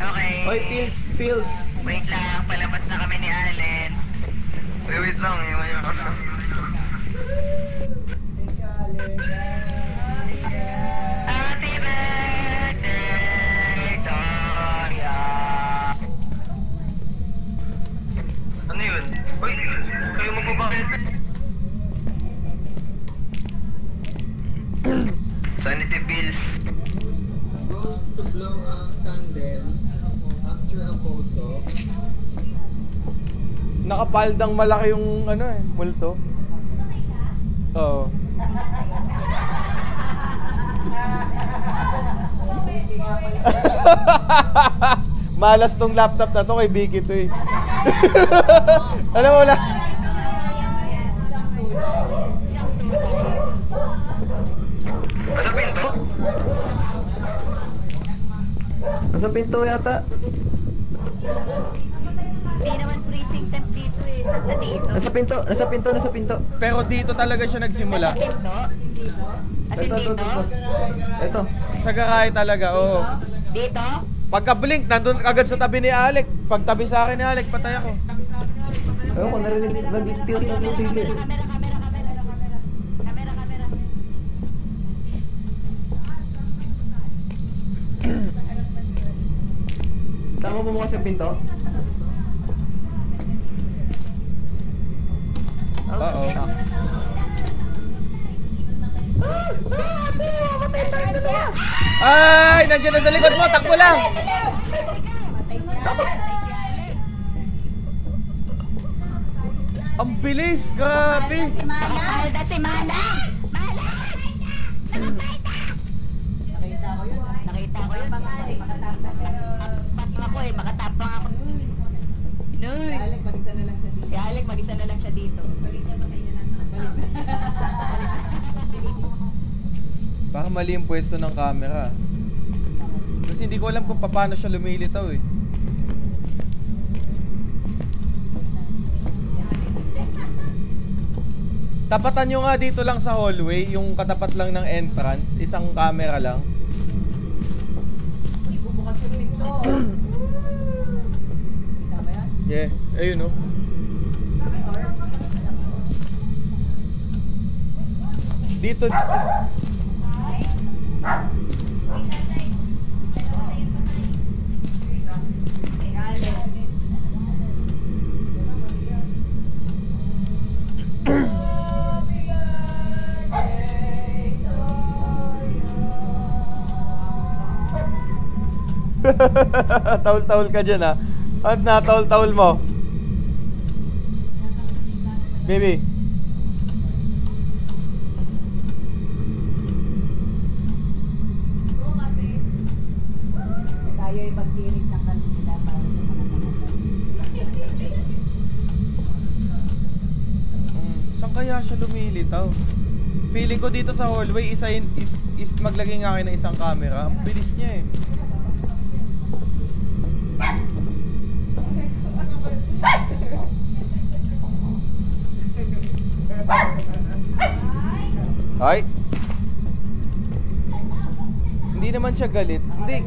Okay. Hoy, pills, pills. Wait lang, palabas na kami ni Allen. Wait, wait lang. Iwan yung Victoria. Ano yun? Uy, kayo magbabakit. Sanity pills. Goes to blow a candle, capture a photo. Nakapaldang malaki yung ano eh, multo. Oo. Malas tong laptop na to kay Vicky to eh. Alam mo wala. Nasa pinto yata. Hindi naman freezing temp dito eh. Nasa dito. Nasa pinto, nasa pinto, nasa pinto. Pero dito talaga siya nagsimula. Pinto? As in dito? Ito. Sa garahe talaga, oo. Dito? Pagka blink, nandun agad sa tabi ni Alec. Pag tabi sa akin ni Alec, patay ako. Ayun ko, narinig, nag-tilt na ng tigil. Camera, camera, camera. Camera, camera. Mukha sa pinto? Oo. Ay, nandiyan na sa likod mo, takbo lang. Ang bilis, grabe. Alda si Mana! Mana! Nakita ko yun. Nakita ko yun. Makatapang pero... Tapang ako eh, makatapang ako. Noy! Alec, mag-isa na lang siya Alec, mag-isa na lang siya dito. Balik niya, patay na lang. Balik Baka mali yung pwesto ng camera. Kasi hindi ko alam kung paano siya lumilitaw eh. Tapatan nyo nga dito lang sa hallway, yung katapat lang ng entrance, isang camera lang. Uy, bubukas yung pinto. Kita ba yan? Yeah, ayun oh. Dito, taul-taul ka dyan ah. At na taul-taul mo? Baby. Feeling ko dito sa hallway, isa in, is, is maglagay nga kayo ng isang camera. Ang bilis niya eh. Ay. Hindi naman siya galit. Hindi.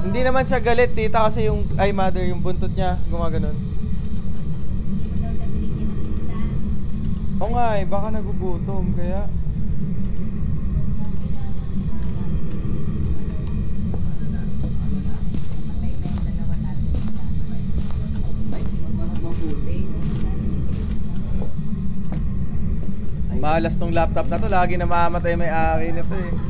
Hindi naman siya galit, tita, kasi yung ay mother, yung buntot niya, gumaganon. Oo nga eh, baka nagugutom, kaya... Malas tong laptop na to, lagi na mamamatay may ari nito eh.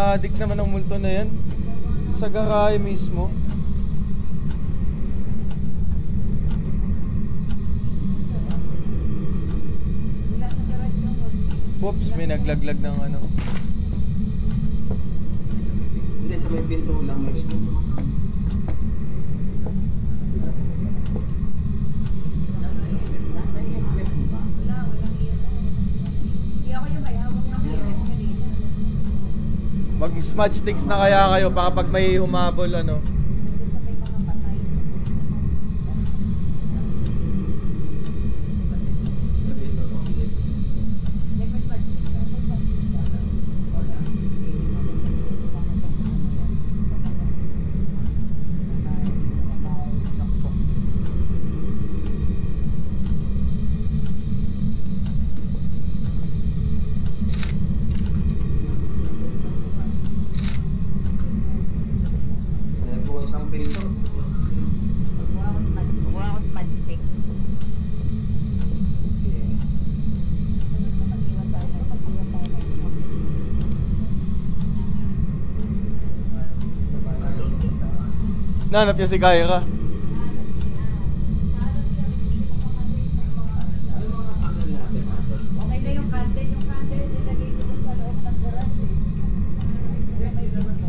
Ang addict naman ng multo na yan. Sa garahe mismo. Oops, may naglaglag ng ano. Hindi, sa may pinto lang mismo. Wala, walang ilaw. Hindi ako yung may hawak ng ilaw kanina. Mag smudge sticks na kaya kayo baka pag may humabol ano. Dito sa may mga patay. Yan may smudge stick. Nagbuhay isang pinto. Kuha ko smudge stick. Kuha ko smudge stick. Okay. Mag-iwan tayo ng mag-iwan tayo ng isang Nanap niya si Kyra. Ano? Okay na yung candle. Yung candle, nilagay ko sa loob ng garage eh.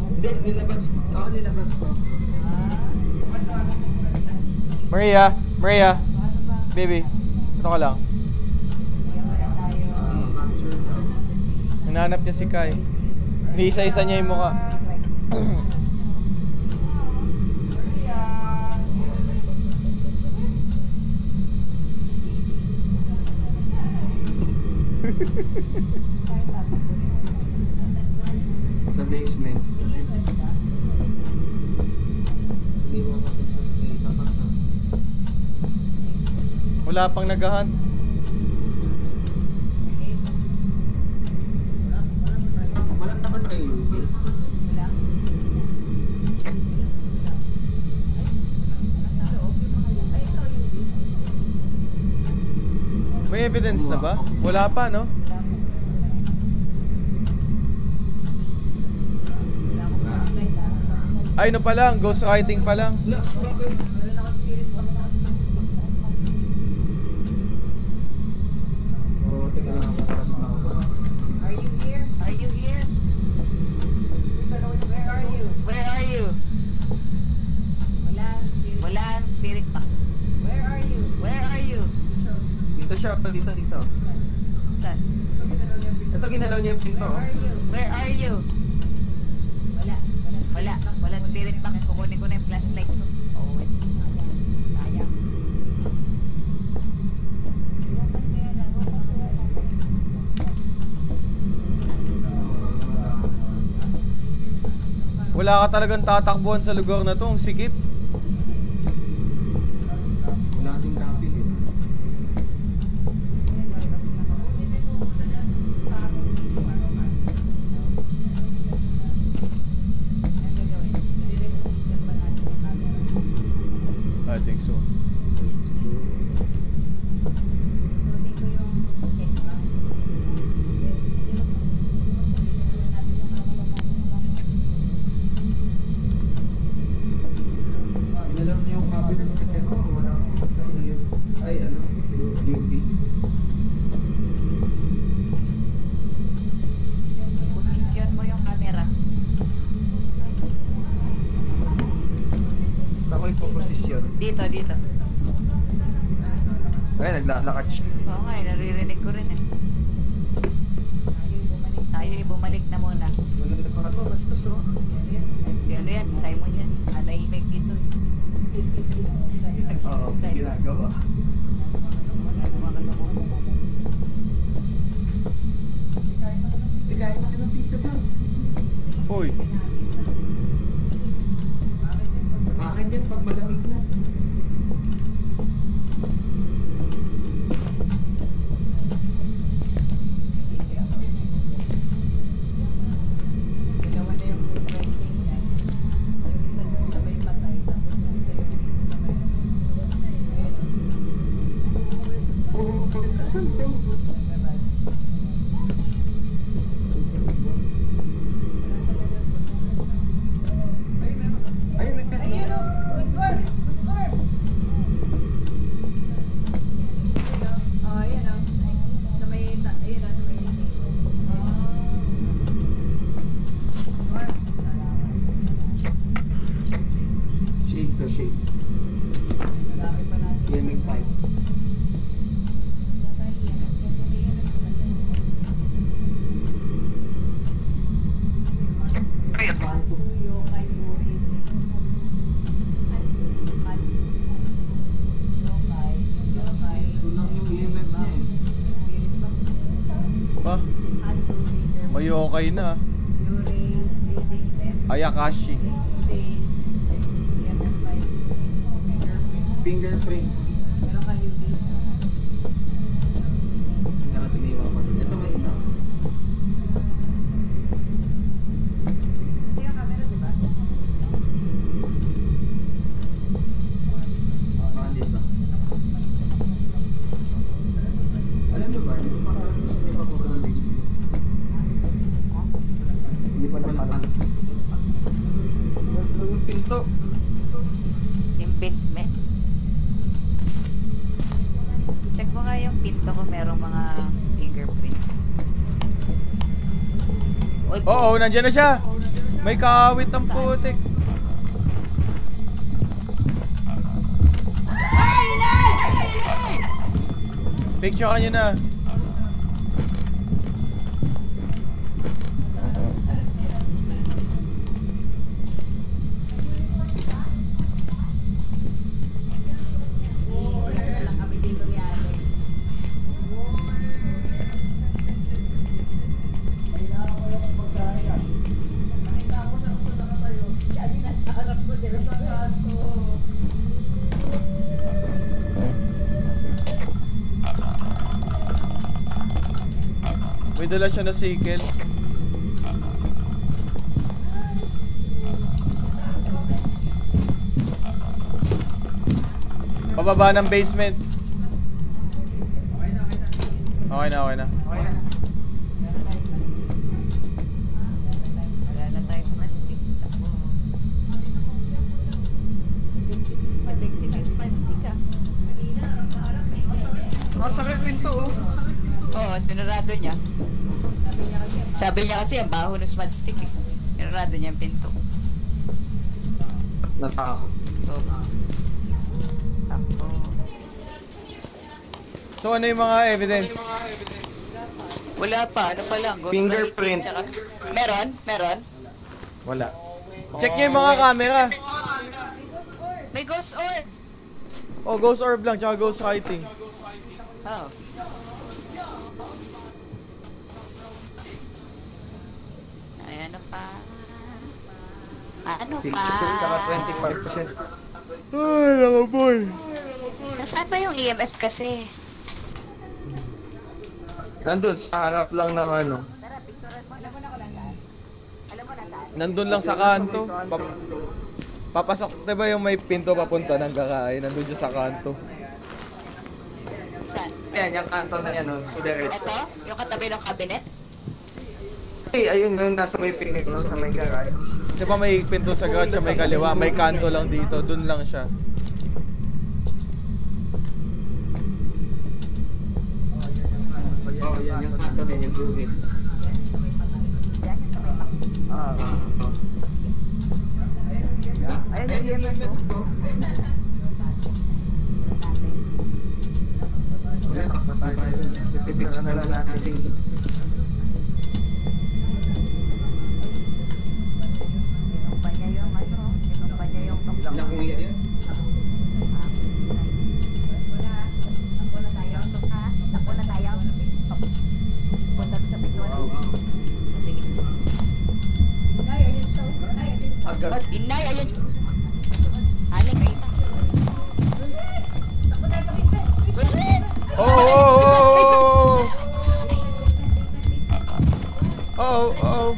Hindi, nilabas ko. Oo, nilabas ko. Maria, Maria, baby. Ito ka lang. Ah. Hinanap niya si Kai. Niisa-isa niya yung mukha. Sa basement. Iniwan natin sa may tapat na. Wala pang nagahan. Walang tapat kayo, Yuki. Wala. Nasa loob yung mga yun. Ay, ikaw yung May evidence na ba? Wala pa, no? Wala. Wala. Ay, no pa lang. Ghostwriting pa lang. La, bakit? Meron ako spirit box sa smudge stick. Oo, teka lang ako. Are you here? Are you here? Where are you? Where are you? Wala ang spirit. Wala ang spirit box. Where are you? Where are you? Dito siya, dito, dito. Saan? Ito, ginalaw niya yung pinto. Where are you? Where are you? Wala. Wala. Wala. Wala spirit box. Kukunin ko na yung flashlight ko. Oh, wait. Sayang. Sayang. Open ko yan ah. Open ko yan ah. Wala ka talagang tatakbuhan sa lugar na to. Ang sikip. Okay na. ah. Yuri, Blazing Them, Ayakashi. Shade, EMF5, Fingerprint. Fingerprint. Meron kang UV. Nakatiniwa pa din. Ito may isa. Kasi yung camera, di ba? Ah, dito. Alam niyo ba, hindi ko parang gusto niyo pa po ng basement. Hindi pa naman. Yung pinto. Yung basement. Check mo nga yung pinto ko, merong mga fingerprint. Uy, Oo, nandiyan na siya. May kaawit ng putik. Picture nyo na. Dala siya na sickle. Pababa ng basement. Okay na, okay na. Wala na tayo sa mantik. Ako. Matik-tik yung mantik ah. Masakit pinto oh. Oo, sinurado niya. Sabi niya kasi ang baho ng smart stick eh. Sinurado niya ang pinto. Oo. Ako. So ano yung mga evidence? Wala pa, ano pa lang? ghost Fingerprint. tsaka- Meron? Meron? Wala. Check niyo yung mga camera. May ghost orb! Oh, ghost orb lang, tsaka ghost writing. Oh. Ay, ano pa? Ano pa? Fingerprint saka 25%. Ay, naka boy. Nasaan ba yung EMF kasi? Nandun, sa harap lang ng ano. Nandun lang sa kanto. Pap- papasok, diba yung may pinto papunta ng kakain? Nandun dyan sa kanto. Saan? Yan, yung kanto na yan, oh, sulirit. Ito? Yung katabi ng cabinet? Hey, ayun, yun, nasa may pinito sa may garage. Diba may pinto sa garage sa may kaliwa, may kanto lang dito, dun lang siya. Oh, yan, yung kanto na yung guhit. Ah. Ayun, yung EMF ko. survival. Pipicture na lang natin siya. Nay, ayun siya. Agad. Inay, ayun. Basement. Oh, oh, oh, oh, oh, oh, oh.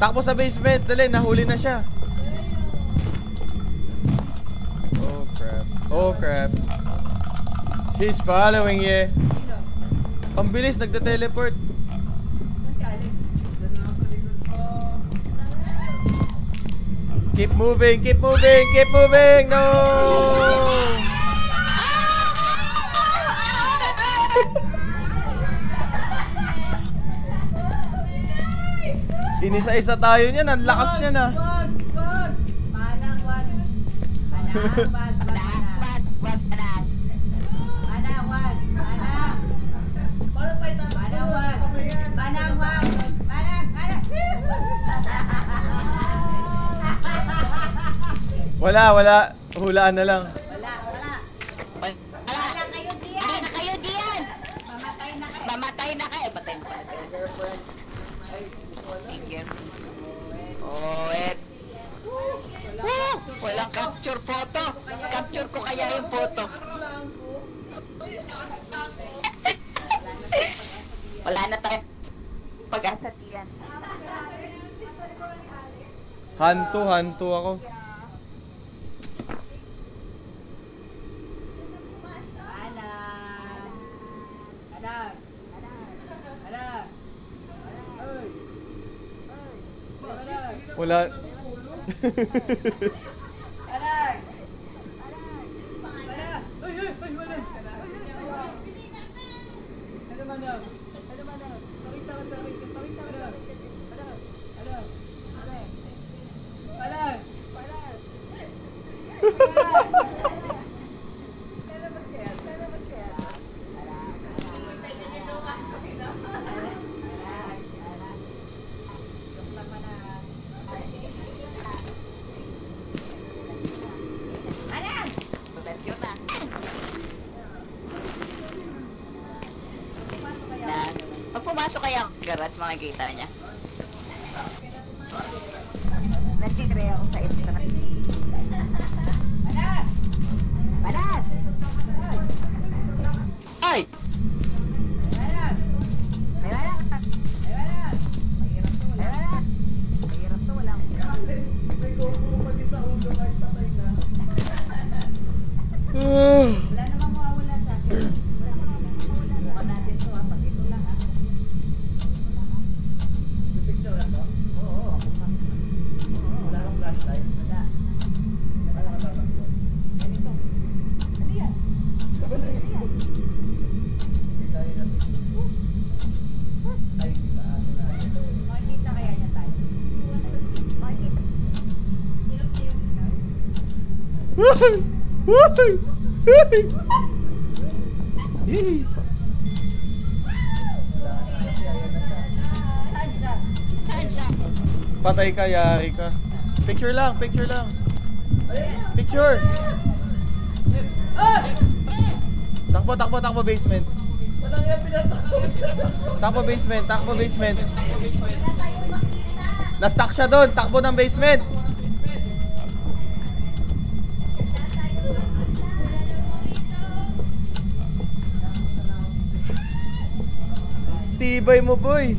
Takbo sa basement, dali, nahuli na siya. Oh crap. She's following you. Ang bilis, Alex? Keep moving, keep moving, keep moving. No! Inisa-isa tayo niyan, ang lakas niyan ah. Wag! Wag! Manang Wag, Manang. wag, wag, wag. Manang wag. Manang. Paano tayo tayo? Manang wag. Manang wag. Manang. Manang. Wala, wala. Hulaan na lang. Wala, wala. Wala. Wala kayo diyan. Hindi na kayo diyan. Mamatay na kayo. Mamatay na kayo. Patay na pala kayo. Thank you. Oh, eh. Woo! Walang capture photo. Capture ko kaya yung photo. Wala na tayo. Pag-asa diyan. Hanto, hanto ako. Manang. Anak! Anak! Ay! Anak! Wala. Anak! Anak! Ay! Ay! Ay! Manang! Ano manang? Ano manang? Pakita ka sa akin. Pakita ka sa akin. Anak! Anak! Anak! Anak! Thank you na. Na, pag pumasok kaya ang garage, makikita niya. Nagtitray ako sa extra. Anak. Balat! Ay! Anak. May balat! Ay, anak. Mahirap to. May Wala. balat! Mahirap to, walang May GoPro pa din sa ulo kahit patay na. Wala namang mawawala sa akin. Bukan natin to ah. Pag ito lang ah. Pipicture na to? Oo. ako pa. Wala kang flashlight? Wala. Wala kang tatakbo? Ganito. Ano yan? Hindi tayo na siguro. Ay, sa atin na. Makikita kaya niya tayo. Makikita. Yee. Saan siya? Saan siya? Patay ka, yari ka. Picture lang, picture lang. Picture. Takbo, takbo, takbo basement. Walang yan pinatakot. Takbo basement, takbo basement. Na-stuck siya doon, takbo ng basement. Tibay mo, boy.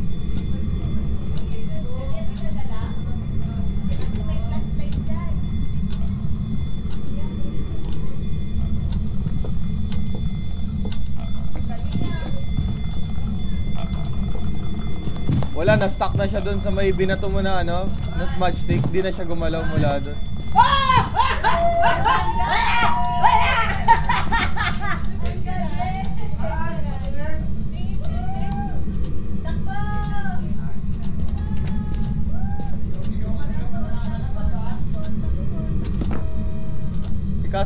Wala, na-stuck na siya doon sa may binato mo na ano, na smudge stick. Di na siya gumalaw mula doon.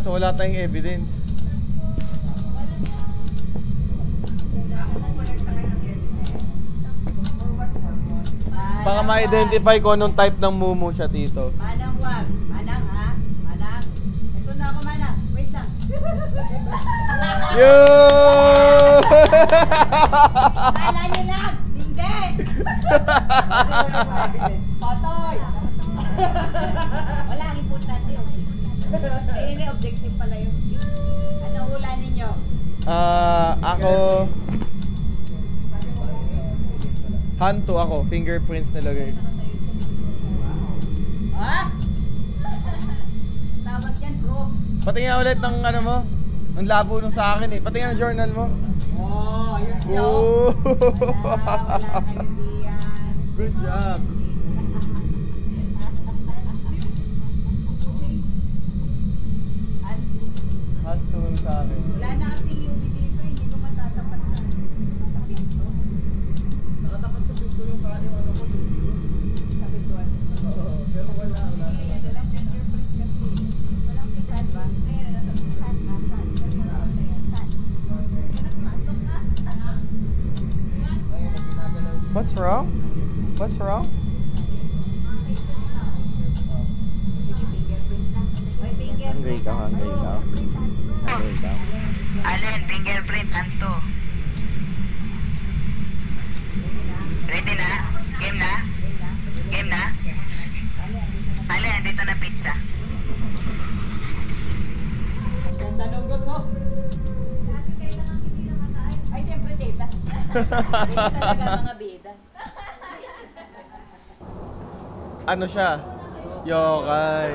kaso wala tayong evidence. Baka ma-identify ko anong type ng mumu siya dito. Manang wag. Manang ha? Manang. Ito na ako manang. Wait lang. Yo! Kala niyo lang. Hindi. Patoy. Hanto ako, fingerprints nilagay. Ha? Tawag yan, bro. Patingin ulit ng ano mo. Ang labo nung sa akin eh. Patingin ang journal mo. Oh, ayun siya. Oh. Good job. At Hanto yung sa akin. wala na kasi UV dito, hindi ko matatapat sa sa pinto. Nakatapat sa pinto yung kanya ano ko. Sa pintuan. Oo, pero wala. wala. Walang fingerprint kasi. Walang pisan ba? Mayroon na sa pisan. Asan? Ayun, ang ginagalaw. What's wrong? What's wrong? Hungry ka, hungry ka. Hungry ka. Alin, fingerprint, anto. Ready na? Game na? Game na? Alin, dito na pizza. Ganda ng gusto. Ay, siyempre, tita. Ganyan talaga mga bida. Ano siya? Yokai.